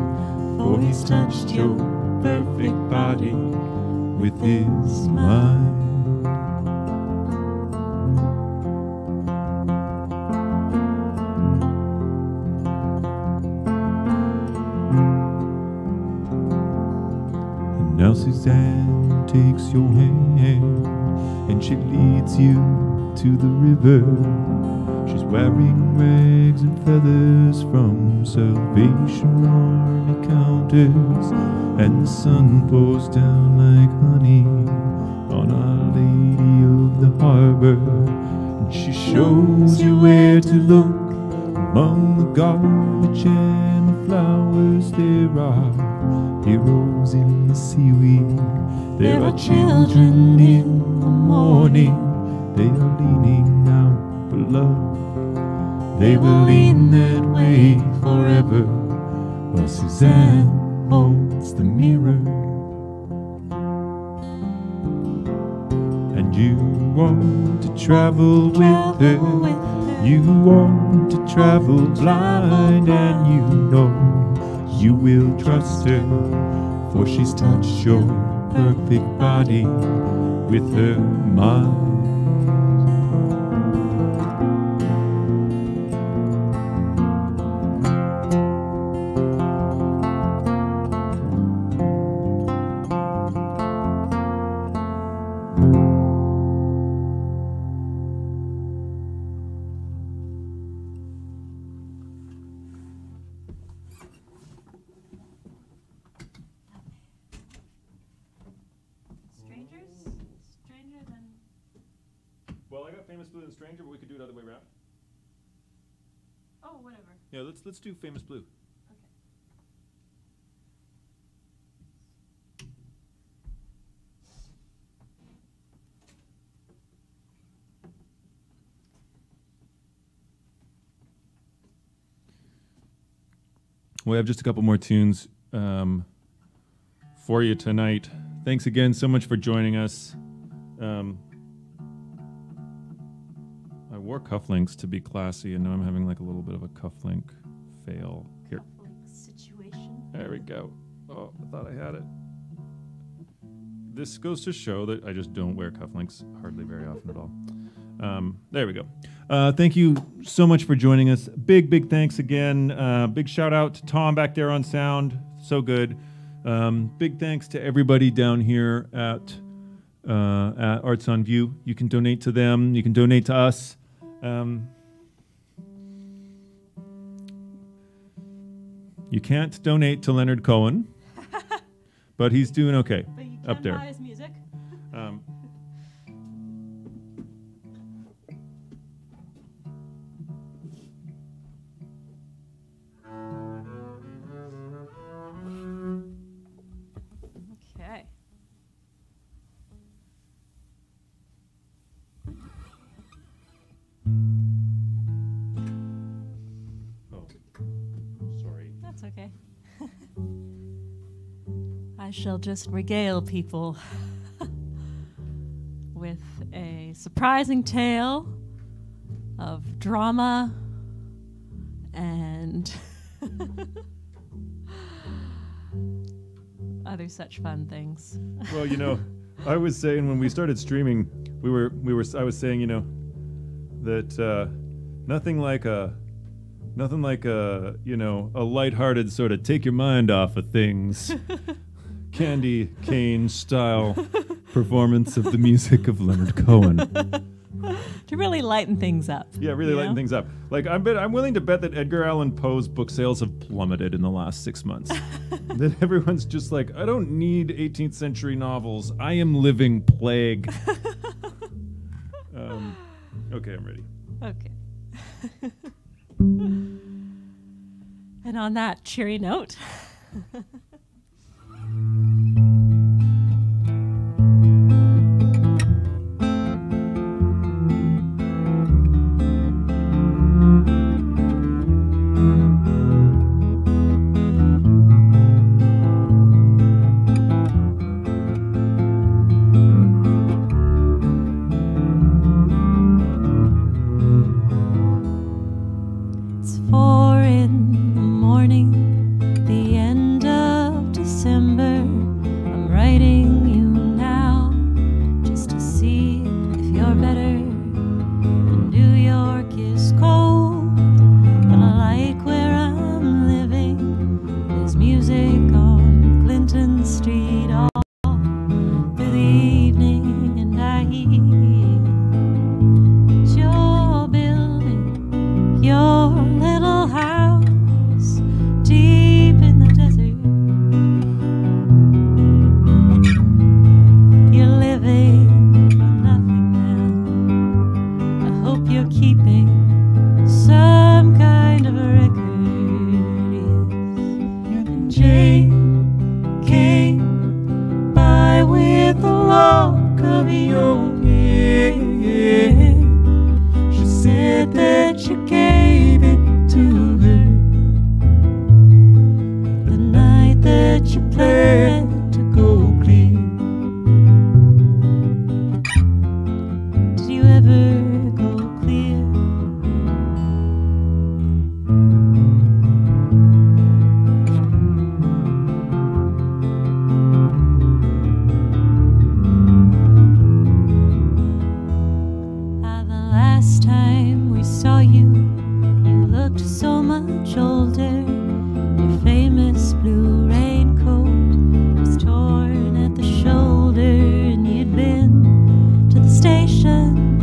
for he's touched your perfect body with his mind. And now Suzanne takes your hand and she leads you to the river. Wearing rags and feathers from Salvation Army counters, and the sun pours down like honey on Our Lady of the Harbor. And she shows you where to look among the garbage and the flowers. There are heroes in the seaweed. There are children in the morning. They are leaning out for love. They will lean that way forever. While Suzanne holds the mirror. And you want to travel with her. Travel with her. You want to travel blind, and you know you will trust her, for she's touched your perfect body with her mind. Let's do Famous Blue. We have just a couple more tunes um, for you tonight. Thanks again so much for joining us. Um, I wore cufflinks to be classy, and now I'm having like a little bit of a cufflink fail. Here, situation. there we go. Oh, I thought I had it. This goes to show that I just don't wear cufflinks hardly very often at all. Um, there we go. Uh, thank you so much for joining us. Big, big thanks again. Uh, big shout out to Tom back there on sound. So good. Um, big thanks to everybody down here at uh, at Arts on View. You can donate to them. You can donate to us. Um, you can't donate to Leonard Cohen, but he's doing okay But you can up there. buy his music. Um, I shall just regale people with a surprising tale of drama and other such fun things. Well, you know, I was saying when we started streaming, we were we were I was saying, you know, that uh, nothing like a nothing like a you know a lighthearted sort of take your mind off of things, candy cane style performance of the music of Leonard Cohen. to really lighten things up. Yeah, really lighten know? things up. Like I'm bet I'm willing to bet that Edgar Allan Poe's book sales have plummeted in the last six months. that everyone's just like, I don't need 18th century novels. I am living plague. um, okay, I'm ready. Okay. and on that cheery note, station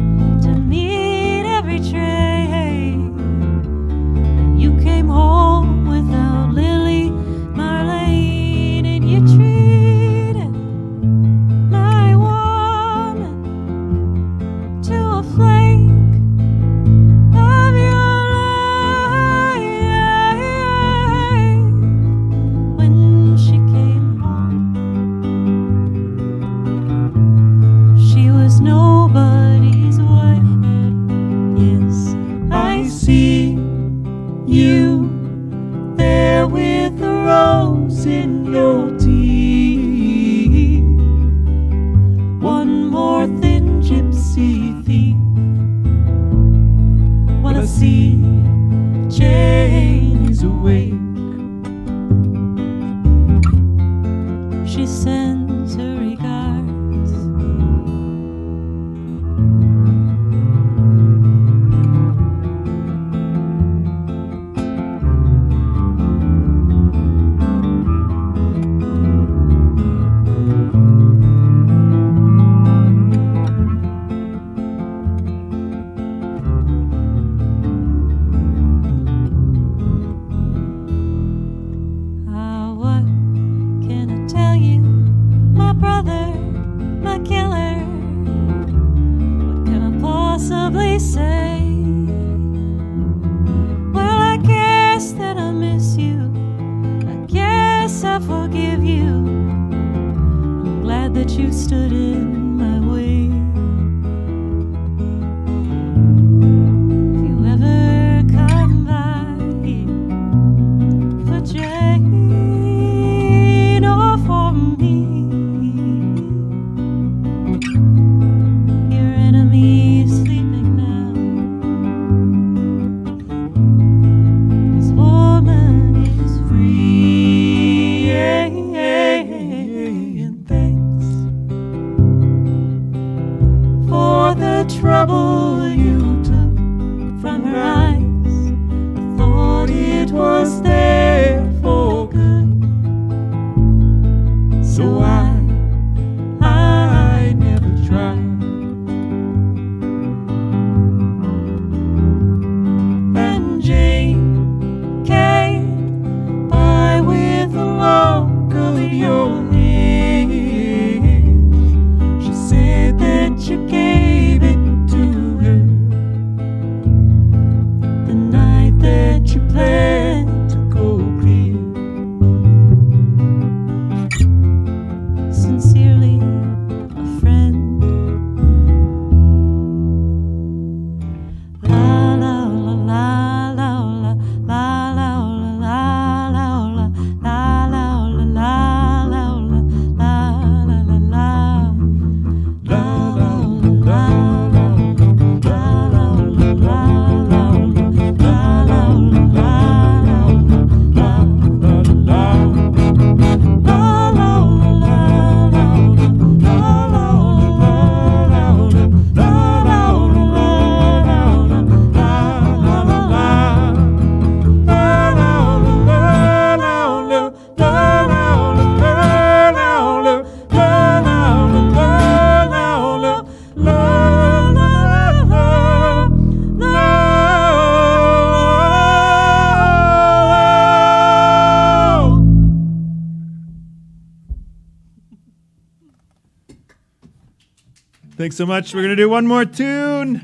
Thanks so much. We're going to do one more tune.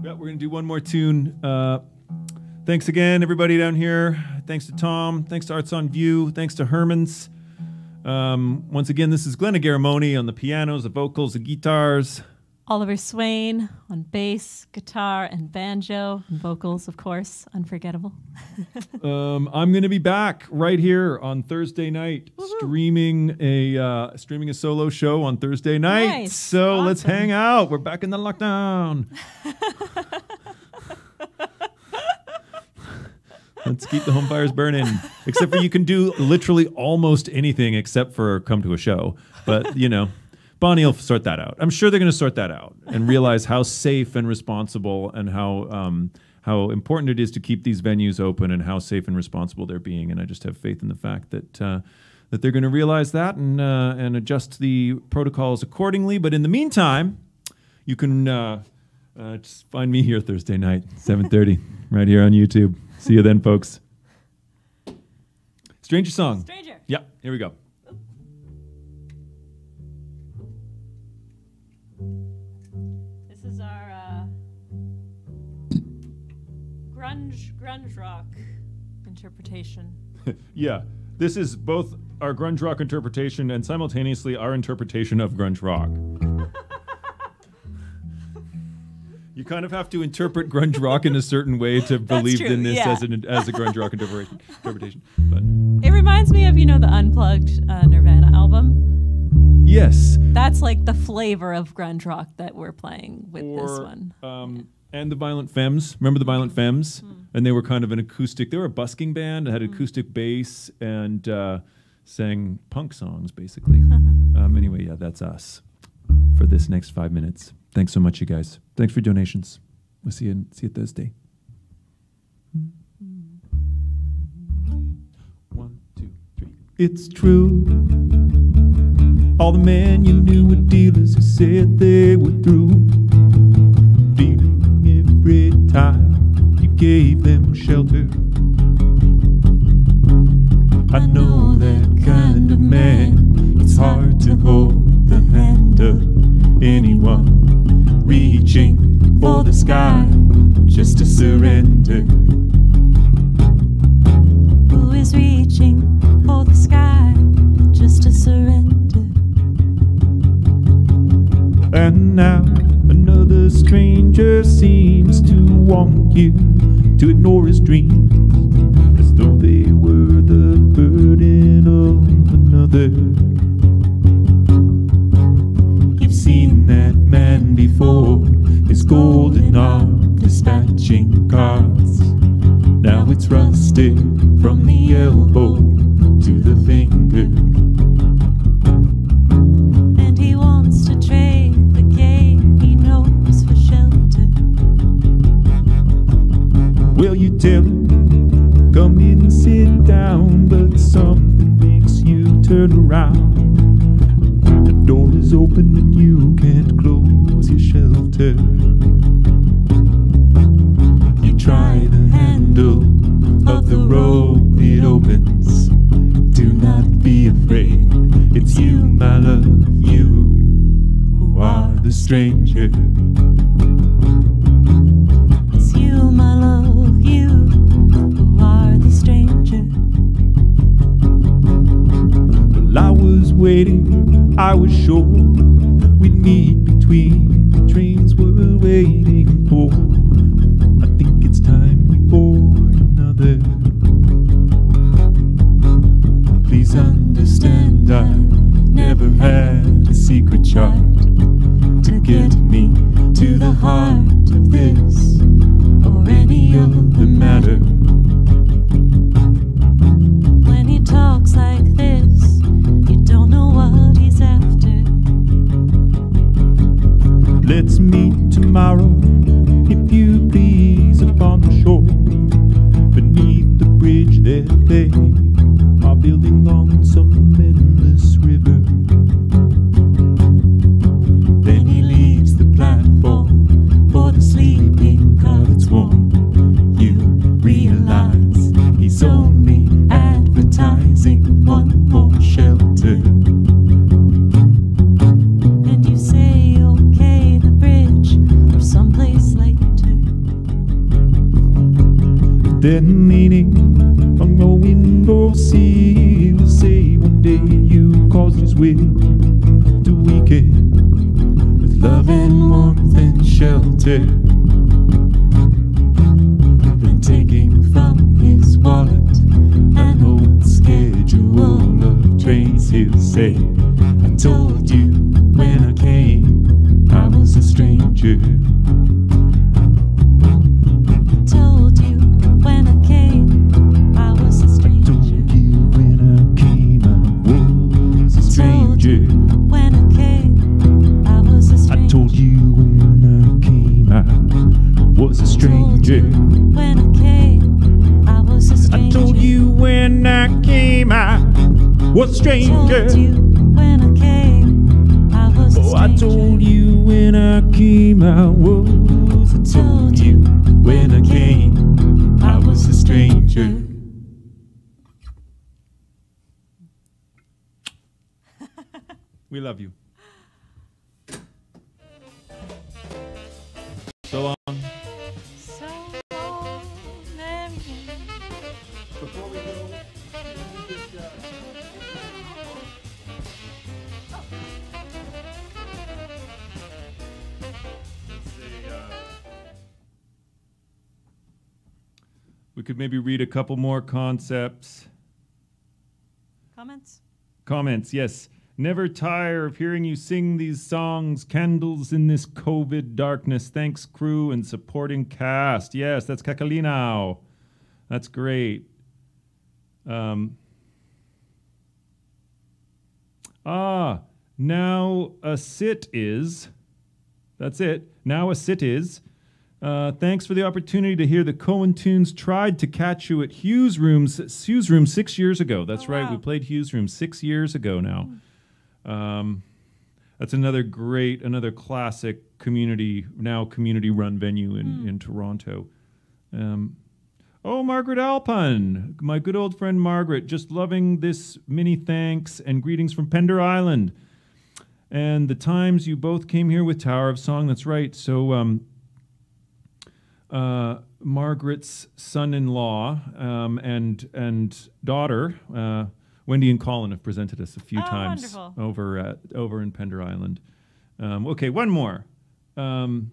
Yeah, we're going to do one more tune. Uh, thanks again, everybody down here. Thanks to Tom. Thanks to Arts on View. Thanks to Hermann's. Um, once again, this is Glenna Garramone on the pianos, the vocals, the guitars. Oliver Swain on bass, guitar, and banjo, and vocals, of course, unforgettable. Um, I'm going to be back right here on Thursday night, streaming a uh, streaming a solo show on Thursday night. Nice. So let's hang out. We're back in the lockdown. let's keep the home fires burning. Except for you can do literally almost anything except for come to a show. But you know. Bonnie will sort that out. I'm sure they're going to sort that out and realize how safe and responsible and how um, how important it is to keep these venues open and how safe and responsible they're being. And I just have faith in the fact that uh, that they're going to realize that and uh, and adjust the protocols accordingly. But in the meantime, you can uh, uh, just find me here Thursday night, 7:30, right here on YouTube. See you then, folks. Stranger song. Stranger. Yeah, here we go. Interpretation. Yeah, this is both our grunge rock interpretation and simultaneously our interpretation of grunge rock. you kind of have to interpret grunge rock in a certain way to believe true, in this yeah. as an as a grunge rock interpretation. But It reminds me of you know the unplugged uh, Nirvana album. yes, That's like the flavor of grunge rock that we're playing with this one. um, and the Violent Femmes. Remember the Violent Femmes? Hmm. And they were kind of an acoustic. They were a busking band. that had acoustic bass and uh, sang punk songs basically. um, anyway, yeah, that's us for this next five minutes. Thanks so much, you guys. Thanks for donations. We'll see you see you Thursday. One, two, three. It's true. All the men you knew were dealers who said they were through. Dealing every time you gave them shelter. I know that kind of man. It's hard to hold the hand of anyone reaching for the sky just to surrender. Who is reaching for the sky just to surrender? And now another stranger seems to want you to ignore his dreams was a stranger. Told you when I came, I was a Oh, I stranger. told you when I came, I was. I told you when I came, I was a stranger. We love you. So long. Could maybe read a couple more concepts. Comments? Comments, yes. Never tire of hearing you sing these songs, Candles in this COVID darkness. Thanks, crew and supporting cast. Yes, that's Kakalinao. That's great. Um, ah, now a sit is. That's it. Now a sit is. Uh, thanks for the opportunity to hear the Cohen tunes. Tried to catch you at Hugh's Rooms, Hugh's Room six years ago. That's Oh, right. wow. We played Hugh's Room six years ago now. Um, that's another great, another classic community, now community run venue in, in Toronto. Um, oh, Margaret Alpine, my good old friend Margaret, just loving this many thanks and greetings from Pender Island. And the times you both came here with Tower of Song. That's right. So, um, uh, Margaret's son-in-law um, and and daughter, uh, Wendy and Colin, have presented us a few Oh, times wonderful. over at over in Pender Island. Um, okay, one more. Um,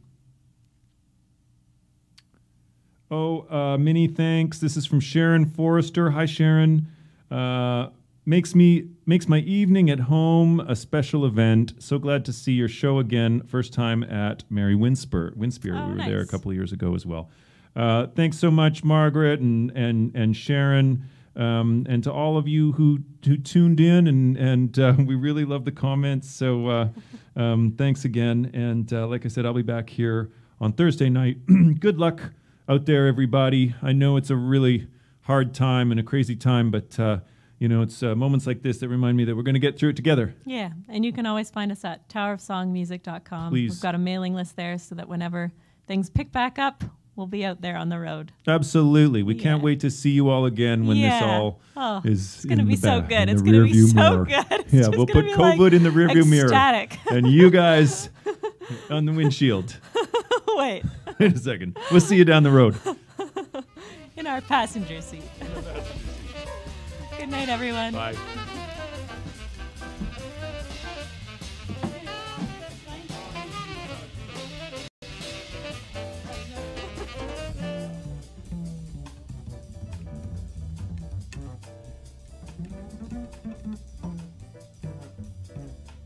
oh, uh, many thanks. This is from Sharon Forrester. Hi, Sharon. Uh, makes me makes my evening at home a special event. So glad to see your show again. First time at Mary Winspear. Winspear. Oh, we were there a couple of years ago as well. Uh, thanks so much, Margaret and and and Sharon, um, and to all of you who who tuned in, and and uh, we really love the comments. So uh, um, thanks again, and uh, like I said, I'll be back here on Thursday night. Good luck out there, everybody. I know it's a really hard time and a crazy time, but uh, you know, it's uh, moments like this that remind me that we're going to get through it together. Yeah, and you can always find us at towerofsongmusic.com. Please. We've got a mailing list there so that whenever things pick back up, we'll be out there on the road. Absolutely, we can't wait to see you all again when this all Oh, is. It's going to be so back- good. It's going to be rearview so mirror. good. It's Yeah, we'll gonna put be, like, COVID in the rearview mirror. and you guys on the windshield. Wait, in a second. We'll see you down the road. in our passenger seat. Good night, everyone. Bye.